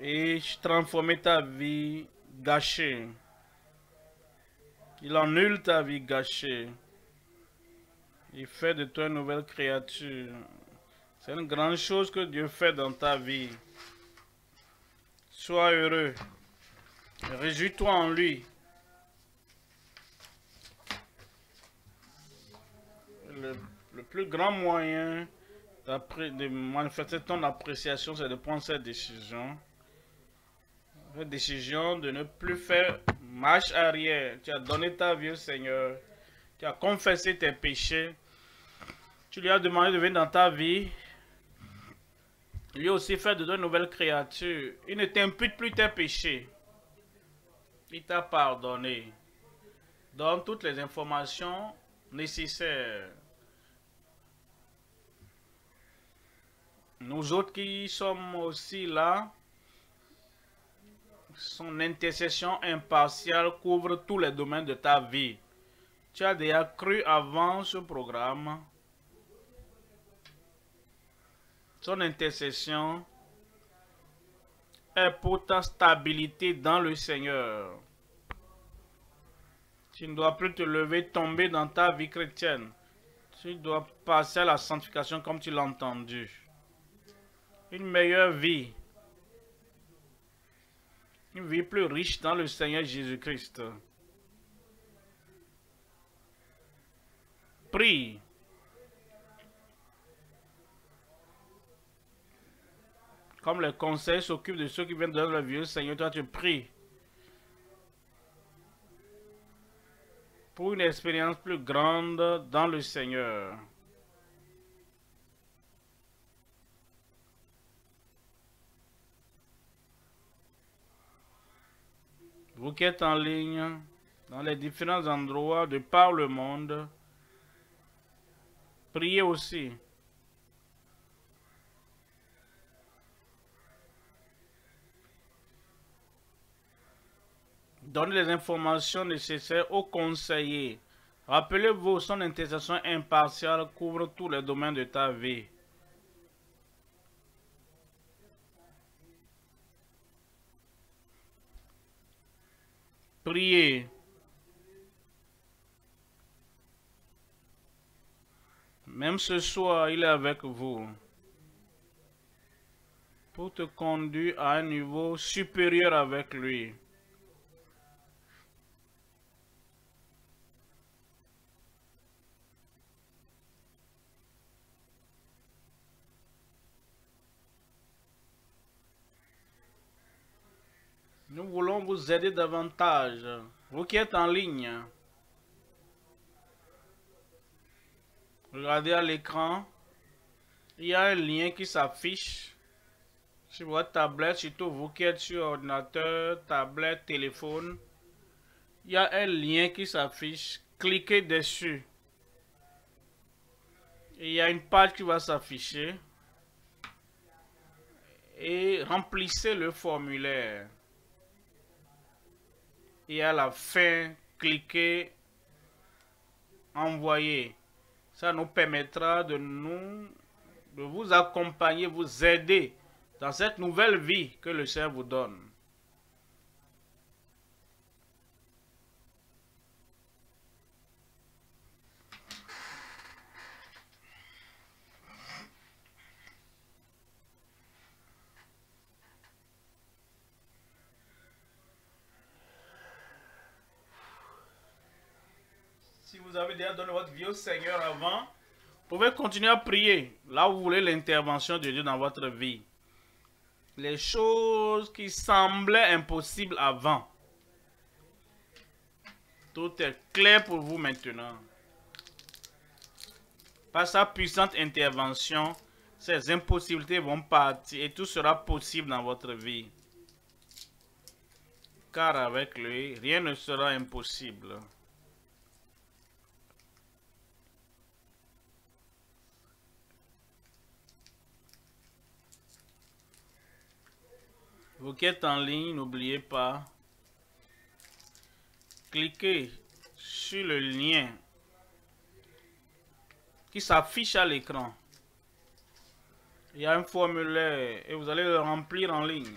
et transformé ta vie gâchée. Il annule ta vie gâchée. Il fait de toi une nouvelle créature. C'est une grande chose que Dieu fait dans ta vie. Sois heureux. Réjouis-toi en lui. Le plus grand moyen de manifester ton appréciation, c'est de prendre cette décision. Cette décision de ne plus faire marche arrière. Tu as donné ta vie au Seigneur. Tu as confessé tes péchés. Tu lui as demandé de venir dans ta vie. Lui aussi fait de toi une nouvelle créature. Il ne t'impute plus tes péchés. Il t'a pardonné. Donne toutes les informations nécessaires Nous autres qui sommes aussi là, son intercession impartiale couvre tous les domaines de ta vie. Tu as déjà cru avant ce programme. Son intercession est pour ta stabilité dans le Seigneur. Tu ne dois plus te lever, tomber dans ta vie chrétienne. Tu dois passer à la sanctification comme tu l'as entendu une meilleure vie. Une vie plus riche dans le Seigneur Jésus-Christ. Prie. Comme le conseil s'occupe de ceux qui viennent dans le vieux Seigneur, toi tu pries. Pour une expérience plus grande dans le Seigneur. Vous qui êtes en ligne dans les différents endroits de par le monde, priez aussi. Donnez les informations nécessaires au conseiller. Rappelez-vous, son intercession impartiale couvre tous les domaines de ta vie. Même ce soir, il est avec vous pour te conduire à un niveau supérieur avec lui. Nous voulons vous aider davantage. Vous qui êtes en ligne, regardez à l'écran. Il y a un lien qui s'affiche sur votre tablette, surtout vous qui êtes sur ordinateur, tablette, téléphone. Il y a un lien qui s'affiche. Cliquez dessus. Il y a une page qui va s'afficher. Et remplissez le formulaire et à la fin, cliquez envoyer. Ça nous permettra de nous, de vous accompagner, vous aider dans cette nouvelle vie que le Seigneur vous donne. Si vous avez déjà donné votre vie au Seigneur avant, vous pouvez continuer à prier là où vous voulez l'intervention de Dieu dans votre vie. Les choses qui semblaient impossibles avant. Tout est clair pour vous maintenant. Par sa puissante intervention, ces impossibilités vont partir et tout sera possible dans votre vie. Car avec lui, rien ne sera impossible. Vous qui êtes en ligne, n'oubliez pas, cliquez sur le lien qui s'affiche à l'écran. Il y a un formulaire et vous allez le remplir en ligne.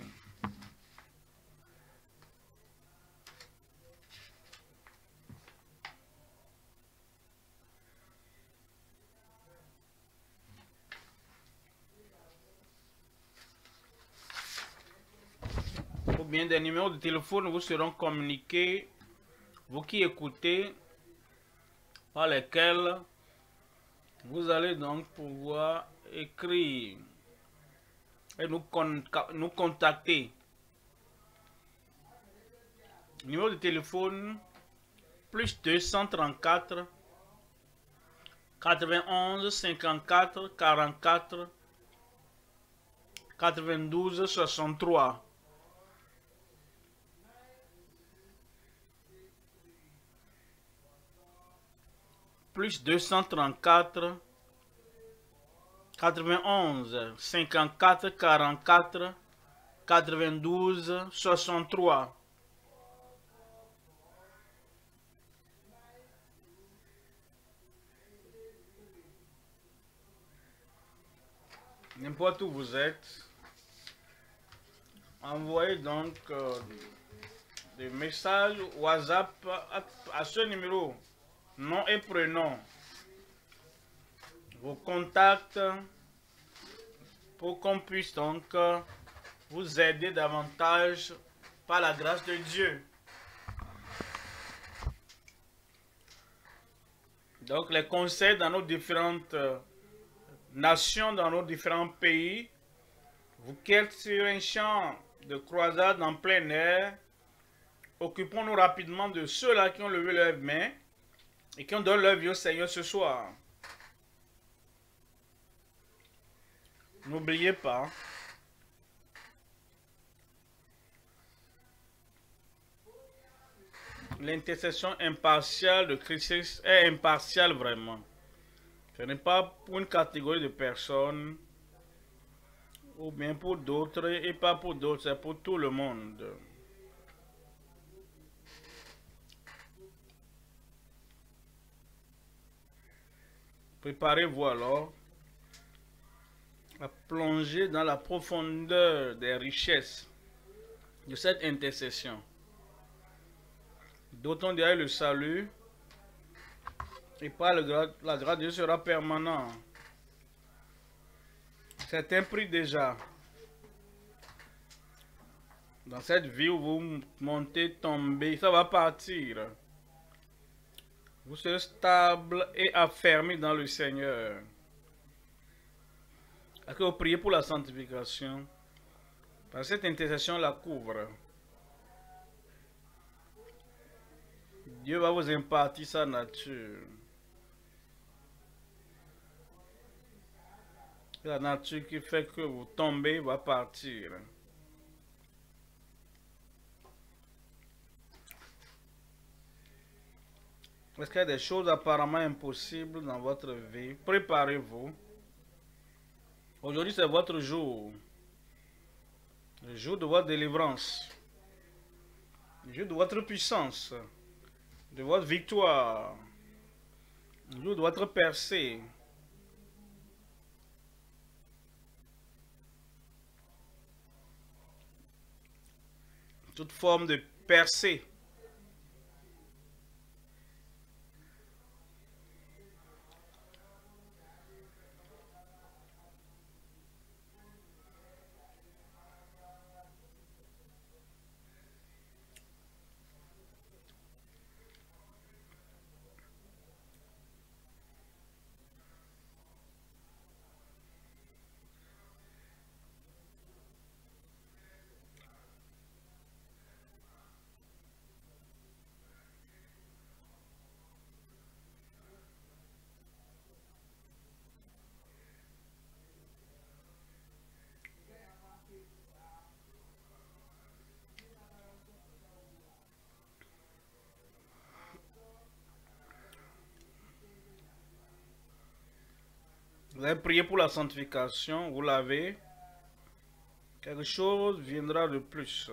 Bien des numéros de téléphone vous seront communiqués, vous qui écoutez, par lesquels vous allez donc pouvoir écrire et nous, nous contacter. Numéro de téléphone plus 234 91 54 44 92 63. Plus 234 91 54 44 92 63 N'importe où vous êtes, envoyez donc euh, des messages WhatsApp à, à ce numéro nom et prénom, vos contacts, pour qu'on puisse donc vous aider davantage par la grâce de Dieu. Donc les conseils dans nos différentes euh, nations, dans nos différents pays, vous qui êtes sur un champ de croisade en plein air, occupons-nous rapidement de ceux-là qui ont levé leurs mains et qui ont donné leur vie au Seigneur ce soir. N'oubliez pas, l'intercession impartiale de Christ est impartiale vraiment. Ce n'est pas pour une catégorie de personnes ou bien pour d'autres et pas pour d'autres, c'est pour tout le monde. Préparez-vous alors à plonger dans la profondeur des richesses de cette intercession. D'autant derrière le salut, et par la grâce de Dieu sera permanent. C'est un prix déjà. Dans cette vie où vous montez, tombez, ça va partir. Vous serez stable et affermi dans le Seigneur. Est-ce que vous priez pour la sanctification? Que cette intercession la couvre. Dieu va vous impartir sa nature. La nature qui fait que vous tombez va partir. Est-ce qu'il y a des choses apparemment impossibles dans votre vie? Préparez-vous. Aujourd'hui, c'est votre jour. Le jour de votre délivrance. Le jour de votre puissance. De votre victoire. Le jour de votre percée. Toute forme de percée. Vous avez prié pour la sanctification, vous l'avez. Quelque chose viendra de plus.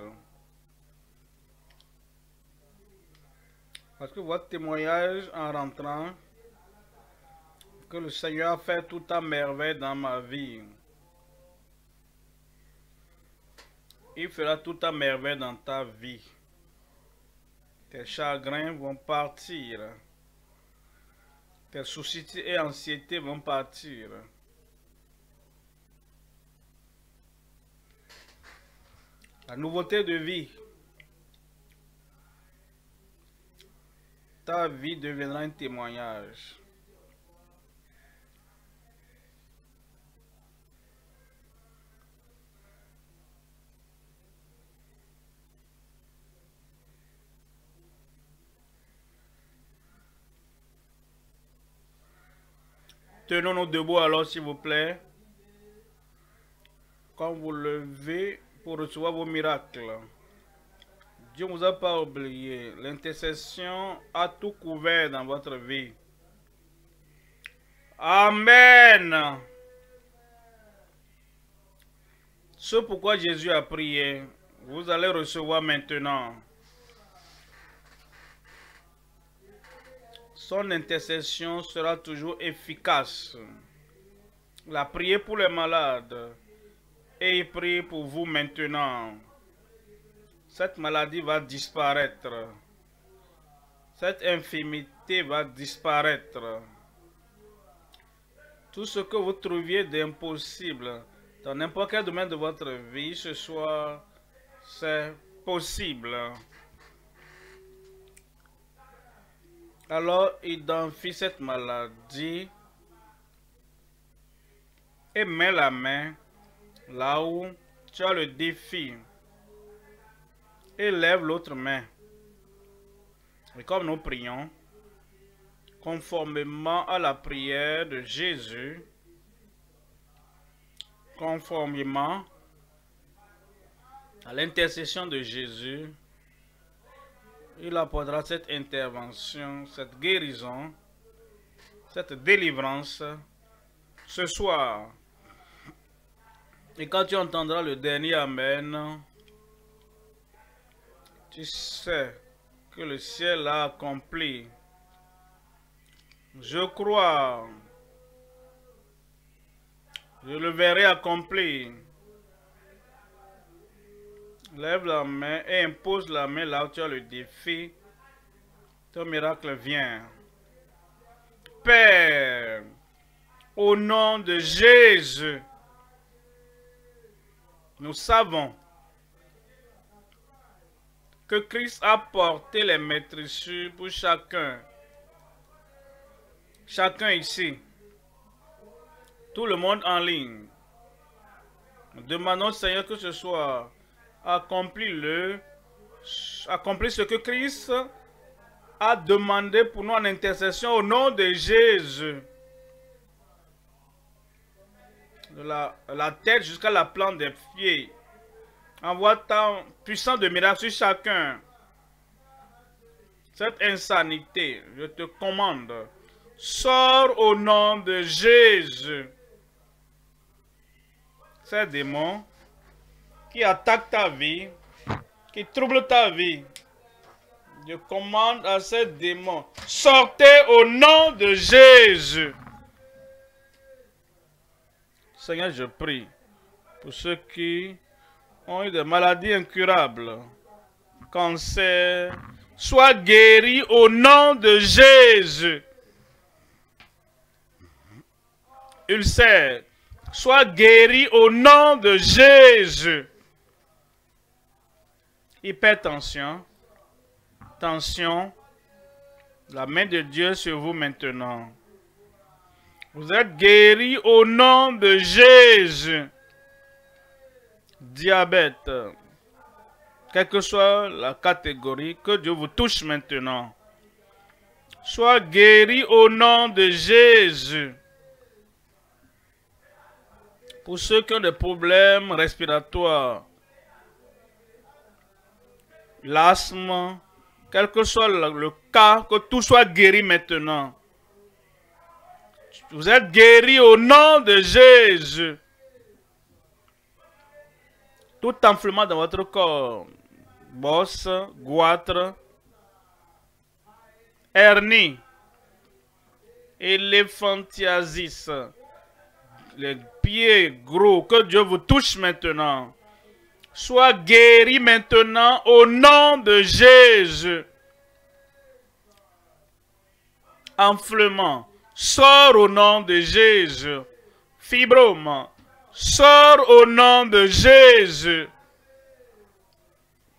Parce que votre témoignage en rentrant, que le Seigneur fait tout à merveille dans ma vie. Il fera tout à merveille dans ta vie. Tes chagrins vont partir. Tes soucis et anxiétés vont partir. La nouveauté de vie. Ta vie deviendra un témoignage. Tenons-nous debout alors, s'il vous plaît. Quand vous levez pour recevoir vos miracles. Dieu ne vous a pas oublié. L'intercession a tout couvert dans votre vie. Amen. Ce pourquoi Jésus a prié, vous allez recevoir maintenant. Son intercession sera toujours efficace. Il a prié pour les malades et il prie pour vous maintenant. Cette maladie va disparaître. Cette infirmité va disparaître. Tout ce que vous trouviez d'impossible dans n'importe quel domaine de votre vie ce soir, c'est possible. Alors identifie cette maladie et mets la main là où tu as le défi. Et lève l'autre main. Et comme nous prions, conformément à la prière de Jésus, conformément à l'intercession de Jésus, il apportera cette intervention, cette guérison, cette délivrance ce soir. Et quand tu entendras le dernier Amen, tu sais que le ciel a accompli. Je crois. Je le verrai accompli. Lève la main et impose la main là où tu as le défi. Ton miracle vient. Père, au nom de Jésus, nous savons que Christ a porté les maîtresses pour chacun. Chacun ici. Tout le monde en ligne. Demandons, Seigneur, que ce soit accompli le accompli ce que Christ a demandé pour nous en intercession au nom de Jésus. De la, la tête jusqu'à la plante des pieds. Envoie tant puissant de miracles sur chacun. Cette insanité, je te commande, sors au nom de Jésus. Ces démons qui attaquent ta vie, qui troublent ta vie, je commande à ces démons, sortez au nom de Jésus. Seigneur, je prie pour ceux qui ont eu des maladies incurables, cancer, soient guéris au nom de Jésus. Ulcère, sois guéri au nom de Jésus. Hypertension, tension, la main de Dieu sur vous maintenant. Vous êtes guéri au nom de Jésus. Diabète, quelle que soit la catégorie, que Dieu vous touche maintenant. Sois guéri au nom de Jésus. Pour ceux qui ont des problèmes respiratoires, l'asthme, quel que soit le, cas, que tout soit guéri maintenant. Vous êtes guéri au nom de Jésus. Tout enflement dans votre corps, bosse, goitre, hernie, éléphantiasis, les pieds gros, que Dieu vous touche maintenant. Sois guéri maintenant au nom de Jésus. Enflement, sors au nom de Jésus. Fibrome, sors au nom de Jésus.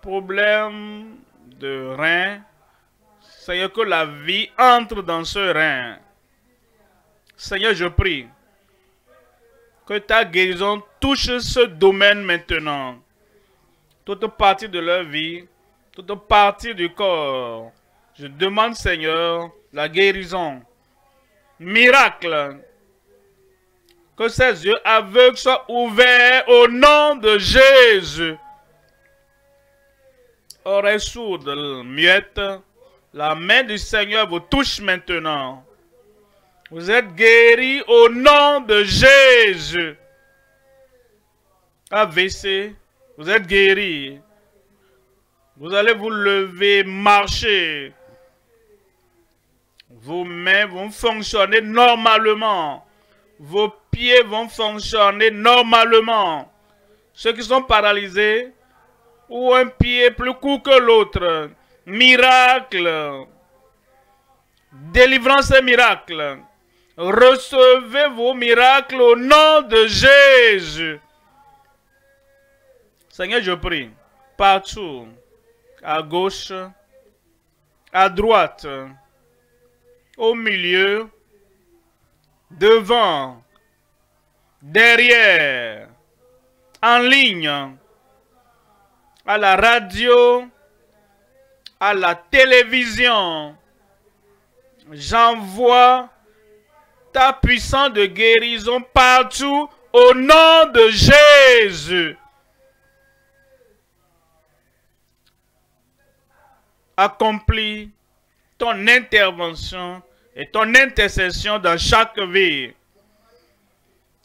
Problème de rein, Seigneur, que la vie entre dans ce rein. Seigneur, je prie que ta guérison touche ce domaine maintenant. Toute partie de leur vie, toute partie du corps. Je demande, Seigneur, la guérison. Miracle. Que ces yeux aveugles soient ouverts au nom de Jésus. Oreille sourde, muette, la main du Seigneur vous touche maintenant. Vous êtes guéris au nom de Jésus. AVC, vous êtes guéris. Vous allez vous lever, marcher. Vos mains vont fonctionner normalement. Vos pieds vont fonctionner normalement. Ceux qui sont paralysés, ou un pied plus court que l'autre. Miracle. Délivrance et miracle. Recevez vos miracles au nom de Jésus. Seigneur, je prie, partout, à gauche, à droite, au milieu, devant, derrière, en ligne, à la radio, à la télévision. J'envoie ta puissance de guérison partout au nom de Jésus. Accomplis ton intervention et ton intercession dans chaque vie.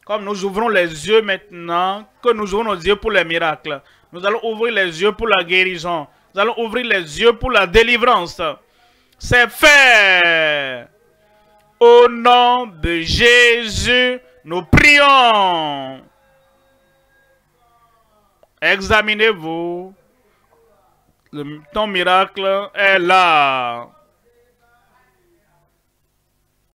Comme nous ouvrons les yeux maintenant, que nous ouvrons nos yeux pour les miracles. Nous allons ouvrir les yeux pour la guérison. Nous allons ouvrir les yeux pour la délivrance. C'est fait. Au nom de Jésus, nous prions. Examinez-vous. Le- Ton miracle est là.